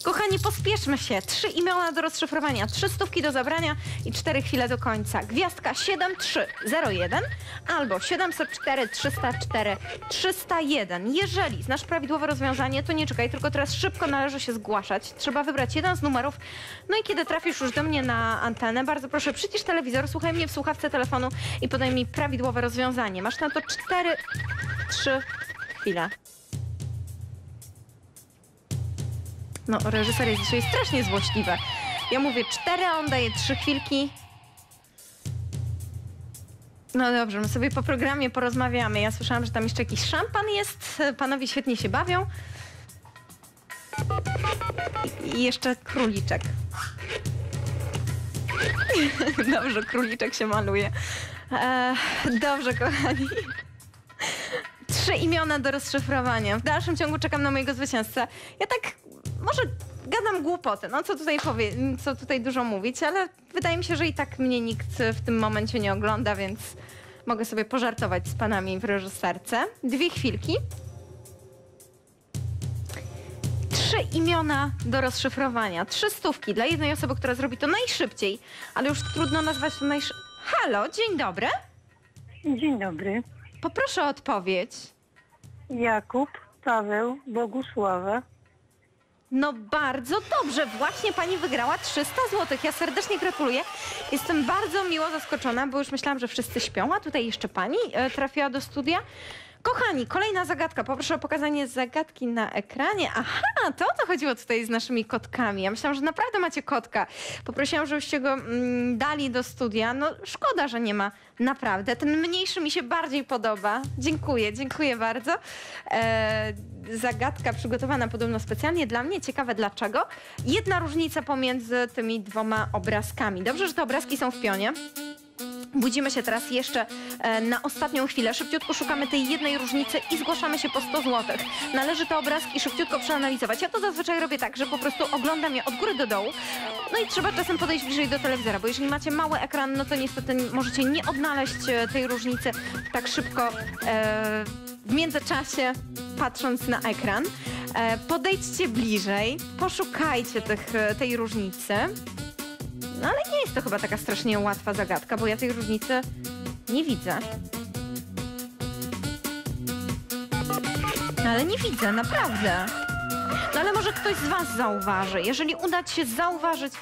Kochani, pospieszmy się. Trzy imiona do rozszyfrowania, trzy stówki do zabrania i cztery chwile do końca. Gwiazdka 7301 albo 704 304 301. Jeżeli znasz prawidłowe rozwiązanie, to nie czekaj, tylko teraz szybko należy się zgłaszać. Trzeba wybrać jeden z numerów. No i kiedy trafisz już do mnie na antenę, bardzo proszę, przycisz telewizor, słuchaj mnie w słuchawce telefonu i podaj mi prawidłowe rozwiązanie. Masz na to cztery, trzy chwile. No, reżyser jest dzisiaj strasznie złośliwy. Ja mówię cztery, a on daje trzy chwilki. No dobrze, my sobie po programie porozmawiamy. Ja słyszałam, że tam jeszcze jakiś szampan jest. Panowie świetnie się bawią. I- jeszcze króliczek. [laughs] Dobrze, króliczek się maluje. Dobrze, kochani. Trzy imiona do rozszyfrowania. W dalszym ciągu czekam na mojego zwycięzcę. Ja tak może gadam głupoty, no co tutaj powie, co tutaj dużo mówić, ale wydaje mi się, że i tak mnie nikt w tym momencie nie ogląda, więc mogę sobie pożartować z panami w reżyserce. Dwie chwilki. Trzy imiona do rozszyfrowania. Trzy stówki dla jednej osoby, która zrobi to najszybciej, ale już trudno nazwać to najsz... Halo, dzień dobry. Dzień dobry. Poproszę o odpowiedź. Jakub, Paweł, Bogusława. No bardzo dobrze, właśnie pani wygrała 300 zł. Ja serdecznie gratuluję. Jestem bardzo miło zaskoczona, bo już myślałam, że wszyscy śpią, a tutaj jeszcze pani e, trafiła do studia. Kochani, kolejna zagadka. Poproszę o pokazanie zagadki na ekranie. Aha, to o to chodziło tutaj z naszymi kotkami. Ja myślałam, że naprawdę macie kotka. Poprosiłam, żebyście go mm, dali do studia. No szkoda, że nie ma. Naprawdę. Ten mniejszy mi się bardziej podoba. Dziękuję, dziękuję bardzo. E, zagadka przygotowana podobno specjalnie dla mnie. Ciekawe dlaczego. Jedna różnica pomiędzy tymi dwoma obrazkami. Dobrze, że te obrazki są w pionie. Budzimy się teraz jeszcze e, na ostatnią chwilę. Szybciutko szukamy tej jednej różnicy i zgłaszamy się po 100 zł. Należy te obrazki szybciutko przeanalizować. Ja to zazwyczaj robię tak, że po prostu oglądam je od góry do dołu. No i trzeba czasem podejść bliżej do telewizora, bo jeżeli macie mały ekran, no to niestety możecie nie odnaleźć e, tej różnicy tak szybko e, w międzyczasie patrząc na ekran. Podejdźcie bliżej, poszukajcie tych, tej różnicy. No ale nie jest to chyba taka strasznie łatwa zagadka, bo ja tej różnicy nie widzę. No ale nie widzę, naprawdę. No ale może ktoś z Was zauważy. Jeżeli uda Ci się zauważyć,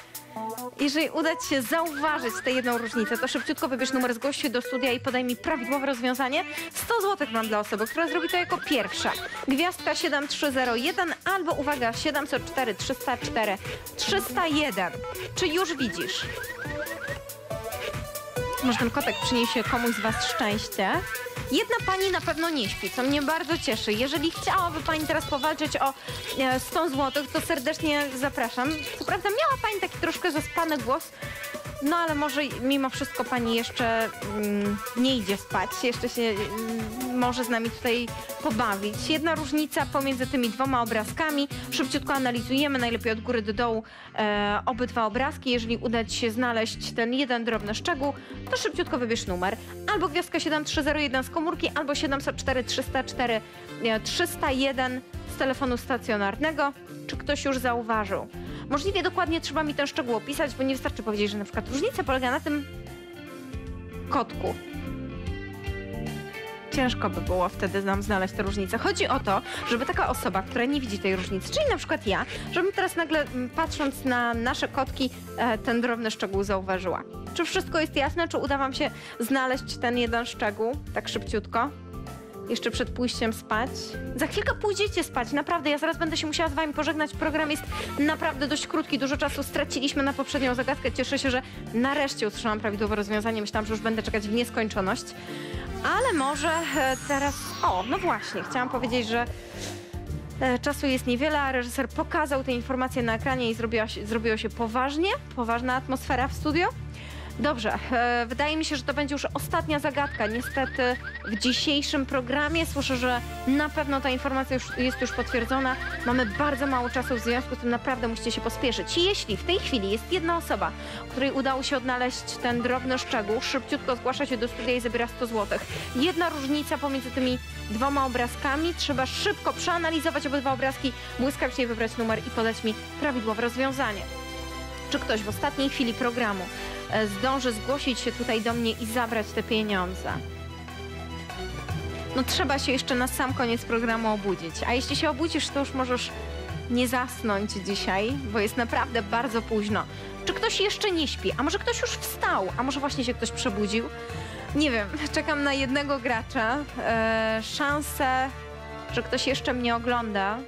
jeżeli uda Ci się zauważyć tę jedną różnicę, to szybciutko wybierz numer, zgłoś się do studia i podaj mi prawidłowe rozwiązanie. 100 zł mam dla osoby, która zrobi to jako pierwsza. Gwiazdka 7301 albo uwaga 704 304 301. Czy już widzisz? Może ten kotek przyniesie komuś z Was szczęście. Jedna pani na pewno nie śpi, co mnie bardzo cieszy. Jeżeli chciałaby pani teraz powalczyć o e, 100 zł, to serdecznie zapraszam. Co prawda miała pani taki troszkę zaspany głos, no ale może mimo wszystko pani jeszcze mm, nie idzie spać, jeszcze się mm, może z nami tutaj pobawić. Jedna różnica pomiędzy tymi dwoma obrazkami. Szybciutko analizujemy, najlepiej od góry do dołu e, obydwa obrazki. Jeżeli uda ci się znaleźć ten jeden drobny szczegół, to szybciutko wybierz numer. Albo gwiazdka 7301 z komórki, albo 704 304 e, 301 z telefonu stacjonarnego. Czy ktoś już zauważył? Możliwie dokładnie trzeba mi ten szczegół opisać, bo nie wystarczy powiedzieć, że na przykład różnica polega na tym kotku. Ciężko by było wtedy nam znaleźć tę różnicę. Chodzi o to, żeby taka osoba, która nie widzi tej różnicy, czyli na przykład ja, żebym teraz nagle mm, patrząc na nasze kotki e, ten drobny szczegół zauważyła. Czy wszystko jest jasne? Czy uda wam się znaleźć ten jeden szczegół tak szybciutko? Jeszcze przed pójściem spać. Za chwilkę pójdziecie spać, naprawdę. Ja zaraz będę się musiała z wami pożegnać. Program jest naprawdę dość krótki, dużo czasu straciliśmy na poprzednią zagadkę. Cieszę się, że nareszcie usłyszałam prawidłowe rozwiązanie. Myślałam, że już będę czekać w nieskończoność. Ale może e, teraz... O, no właśnie, chciałam powiedzieć, że e, czasu jest niewiele, a reżyser pokazał te informacje na ekranie i zrobiła się, zrobiło się poważnie, poważna atmosfera w studio. Dobrze, e, wydaje mi się, że to będzie już ostatnia zagadka. Niestety w dzisiejszym programie słyszę, że na pewno ta informacja już jest już potwierdzona. Mamy bardzo mało czasu, w związku z tym naprawdę musicie się pospieszyć. Jeśli w tej chwili jest jedna osoba, której udało się odnaleźć ten drobny szczegół, szybciutko zgłasza się do studia i zabiera 100 zł. Jedna różnica pomiędzy tymi dwoma obrazkami. Trzeba szybko przeanalizować obydwa obrazki, błyskawicznie wybrać numer i podać mi prawidłowe rozwiązanie. Czy ktoś w ostatniej chwili programu zdąży zgłosić się tutaj do mnie i zabrać te pieniądze? No trzeba się jeszcze na sam koniec programu obudzić. A jeśli się obudzisz, to już możesz nie zasnąć dzisiaj, bo jest naprawdę bardzo późno. Czy ktoś jeszcze nie śpi? A może ktoś już wstał? A może właśnie się ktoś przebudził? Nie wiem, [laughs] czekam na jednego gracza. E, szanse, że ktoś jeszcze mnie ogląda,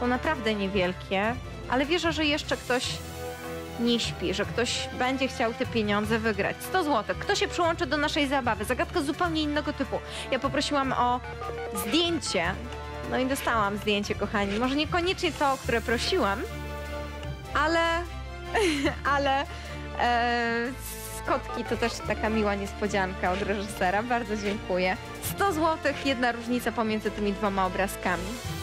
są naprawdę niewielkie, ale wierzę, że jeszcze ktoś nie śpi, że ktoś będzie chciał te pieniądze wygrać. 100 zł. Kto się przyłączy do naszej zabawy? Zagadka zupełnie innego typu. Ja poprosiłam o zdjęcie. No i dostałam zdjęcie, kochani. Może niekoniecznie to, o które prosiłam, ale, [laughs] ale e, kotki to też taka miła niespodzianka od reżysera. Bardzo dziękuję. 100 zł, jedna różnica pomiędzy tymi dwoma obrazkami.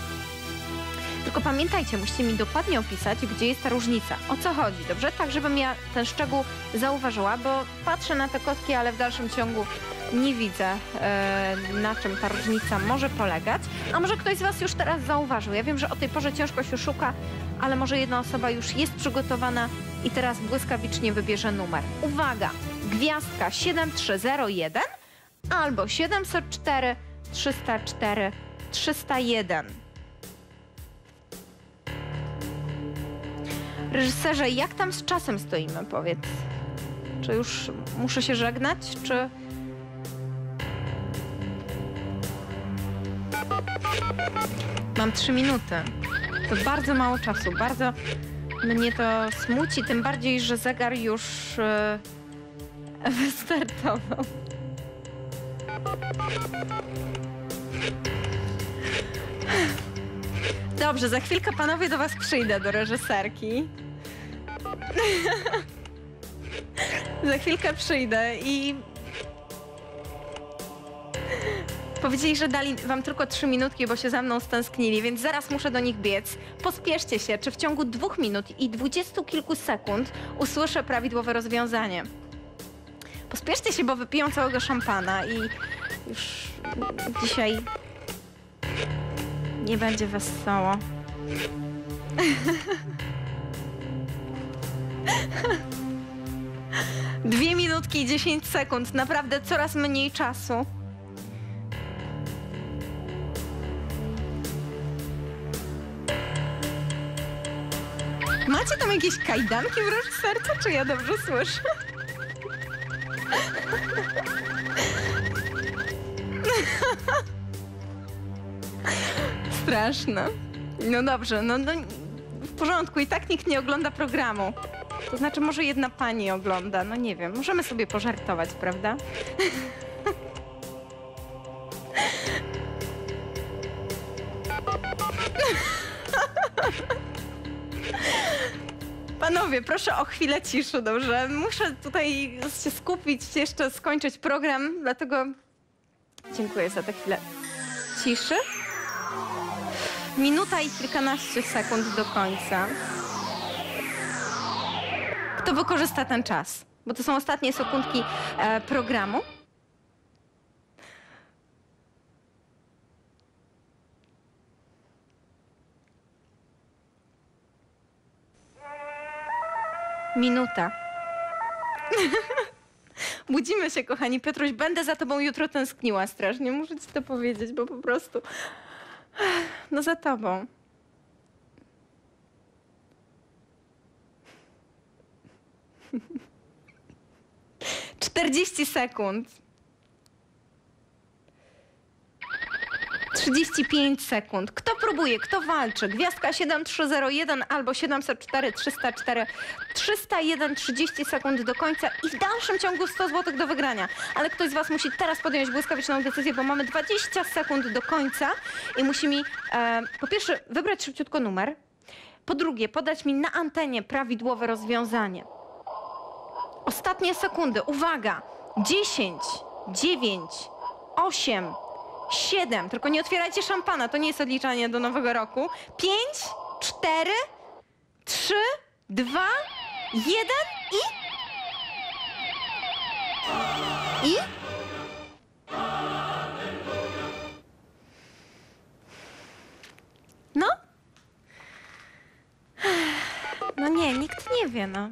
Tylko pamiętajcie, musicie mi dokładnie opisać, gdzie jest ta różnica. O co chodzi, dobrze? Tak, żebym ja ten szczegół zauważyła, bo patrzę na te kotki, ale w dalszym ciągu nie widzę, e, na czym ta różnica może polegać. A może ktoś z Was już teraz zauważył? Ja wiem, że o tej porze ciężko się szuka, ale może jedna osoba już jest przygotowana i teraz błyskawicznie wybierze numer. Uwaga! Gwiazdka 7301 albo 704 304 301. Reżyserze, jak tam z czasem stoimy, powiedz? Czy już muszę się żegnać, czy... Mam trzy minuty. To bardzo mało czasu, bardzo mnie to smuci, tym bardziej, że zegar już e, [laughs] wystartował. Dobrze, za chwilkę panowie do was przyjdę, do reżyserki. [laughs] za chwilkę przyjdę i... Powiedzieli, że dali wam tylko trzy minutki, bo się za mną stęsknili, więc zaraz muszę do nich biec. Pospieszcie się, czy w ciągu dwóch minut i dwudziestu kilku sekund usłyszę prawidłowe rozwiązanie. Pospieszcie się, bo wypiją całego szampana i już dzisiaj nie będzie wesoło. [laughs] Dwie minutki i 10 sekund. Naprawdę coraz mniej czasu. Macie tam jakieś kajdanki w reżyserce, czy ja dobrze słyszę? Straszne. No dobrze, no, no w porządku, i tak nikt nie ogląda programu. To znaczy, może jedna pani ogląda, no nie wiem, możemy sobie pożartować, prawda? Panowie, proszę o chwilę ciszy, dobrze? Muszę tutaj się skupić, jeszcze skończyć program, dlatego dziękuję za tę chwilę ciszy. Minuta i kilkanaście sekund do końca. Kto wykorzysta ten czas? Bo to są ostatnie sekundki e, programu. Minuta. [laughs] Budzimy się, kochani. Piotruś, będę za tobą jutro tęskniła strasznie. Muszę ci to powiedzieć, bo po prostu... No za tobą. Czterdzieści sekund. 35 sekund. Kto próbuje, kto walczy? Gwiazdka 7301 albo 704 304 301 30 sekund do końca i w dalszym ciągu 100 zł do wygrania. Ale ktoś z Was musi teraz podjąć błyskawiczną decyzję, bo mamy 20 sekund do końca i musi mi e, po pierwsze wybrać szybciutko numer, po drugie podać mi na antenie prawidłowe rozwiązanie. Ostatnie sekundy. Uwaga. 10, 9, 8, 7. Tylko nie otwierajcie szampana, to nie jest odliczanie do nowego roku. 5, 4, 3, 2, 1 i... I? No? [sighs] No nie, nikt nie wie, no.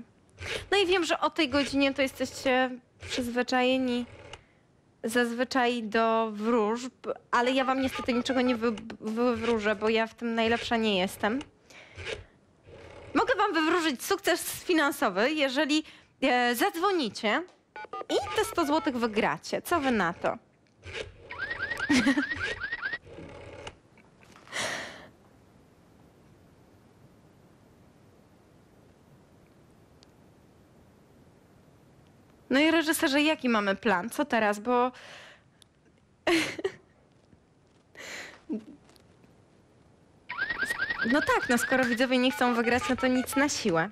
No i wiem, że o tej godzinie to jesteście przyzwyczajeni zazwyczaj do wróżb, ale ja wam niestety niczego nie wy, wywróżę, bo ja w tym najlepsza nie jestem. Mogę wam wywróżyć sukces finansowy, jeżeli e, zadzwonicie i te 100 zł wygracie. Co wy na to? [laughs] No i reżyserze, jaki mamy plan? Co teraz? Bo. [laughs] No tak, no skoro widzowie nie chcą wygrać, no to nic na siłę.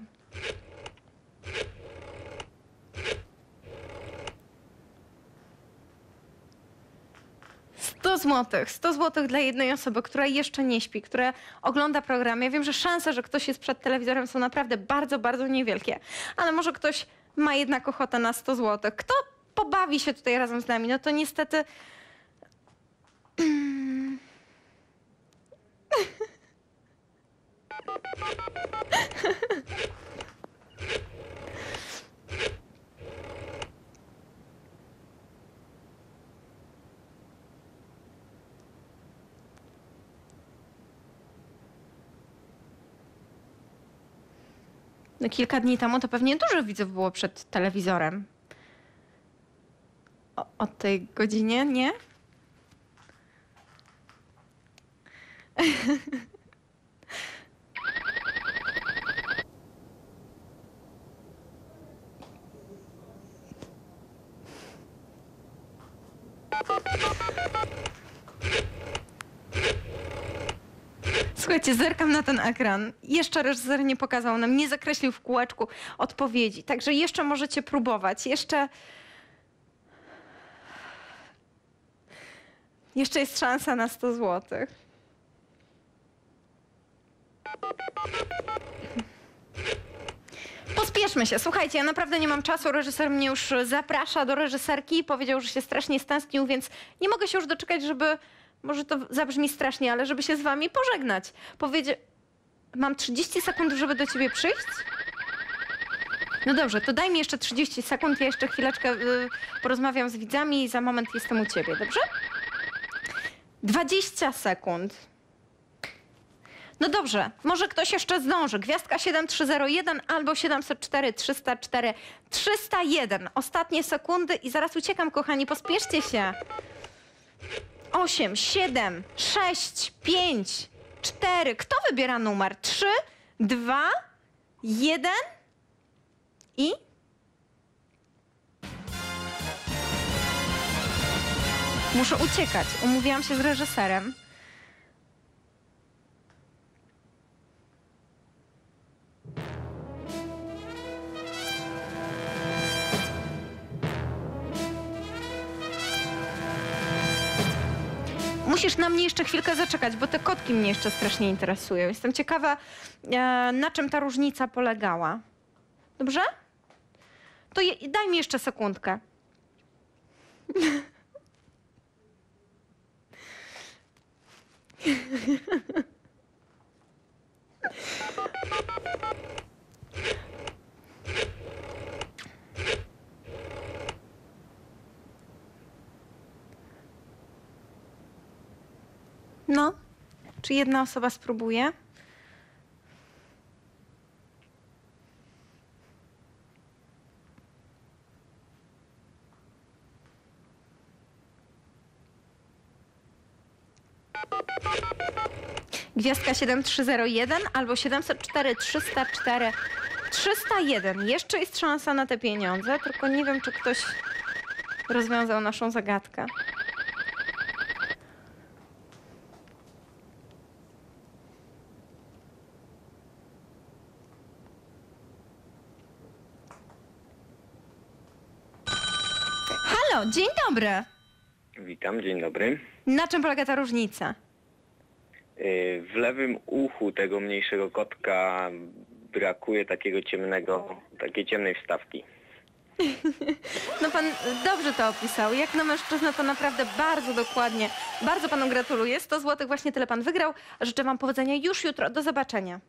Złotych, 100 złotych dla jednej osoby, która jeszcze nie śpi, która ogląda program. Ja wiem, że szanse, że ktoś jest przed telewizorem są naprawdę bardzo, bardzo niewielkie. Ale może ktoś ma jednak ochotę na 100 złotych. Kto pobawi się tutaj razem z nami? No to niestety... [clears throat] No kilka dni temu to pewnie dużo widzów było przed telewizorem. O, o tej godzinie, nie? [laughs] Słuchajcie, zerkam na ten ekran. Jeszcze reżyser nie pokazał nam, nie zakreślił w kółeczku odpowiedzi. Także jeszcze możecie próbować. Jeszcze. Jeszcze jest szansa na 100 złotych. Pospieszmy się. Słuchajcie, ja naprawdę nie mam czasu. Reżyser mnie już zaprasza do reżyserki. Powiedział, że się strasznie stęsknił, więc nie mogę się już doczekać, żeby. Może to zabrzmi strasznie, ale żeby się z wami pożegnać. Powiedział. Mam 30 sekund, żeby do ciebie przyjść? No dobrze, to daj mi jeszcze 30 sekund. Ja jeszcze chwileczkę y, porozmawiam z widzami i za moment jestem u ciebie, dobrze? 20 sekund. No dobrze, może ktoś jeszcze zdąży. Gwiazdka 7301 albo 704 304 301. Ostatnie sekundy i zaraz uciekam, kochani, pospieszcie się. 8, 7, 6, 5, 4. Kto wybiera numer? 3, 2, 1 i... Muszę uciekać. Umówiłam się z reżyserem. Musisz na mnie jeszcze chwilkę zaczekać, bo te kotki mnie jeszcze strasznie interesują. Jestem ciekawa, e, na czym ta różnica polegała. Dobrze? To je, daj mi jeszcze sekundkę. [laughs] No, czy jedna osoba spróbuje? Gwiazdka 7301 albo 704 304 301. Jeszcze jest szansa na te pieniądze, tylko nie wiem, czy ktoś rozwiązał naszą zagadkę. Halo, dzień dobry. Witam, dzień dobry. Na czym polega ta różnica? Yy, W lewym uchu tego mniejszego kotka brakuje takiego ciemnego, takiej ciemnej wstawki. [laughs] No pan dobrze to opisał. Jak na mężczyznę to naprawdę bardzo dokładnie. Bardzo panu gratuluję. 100 zł właśnie tyle pan wygrał. Życzę wam powodzenia już jutro. Do zobaczenia.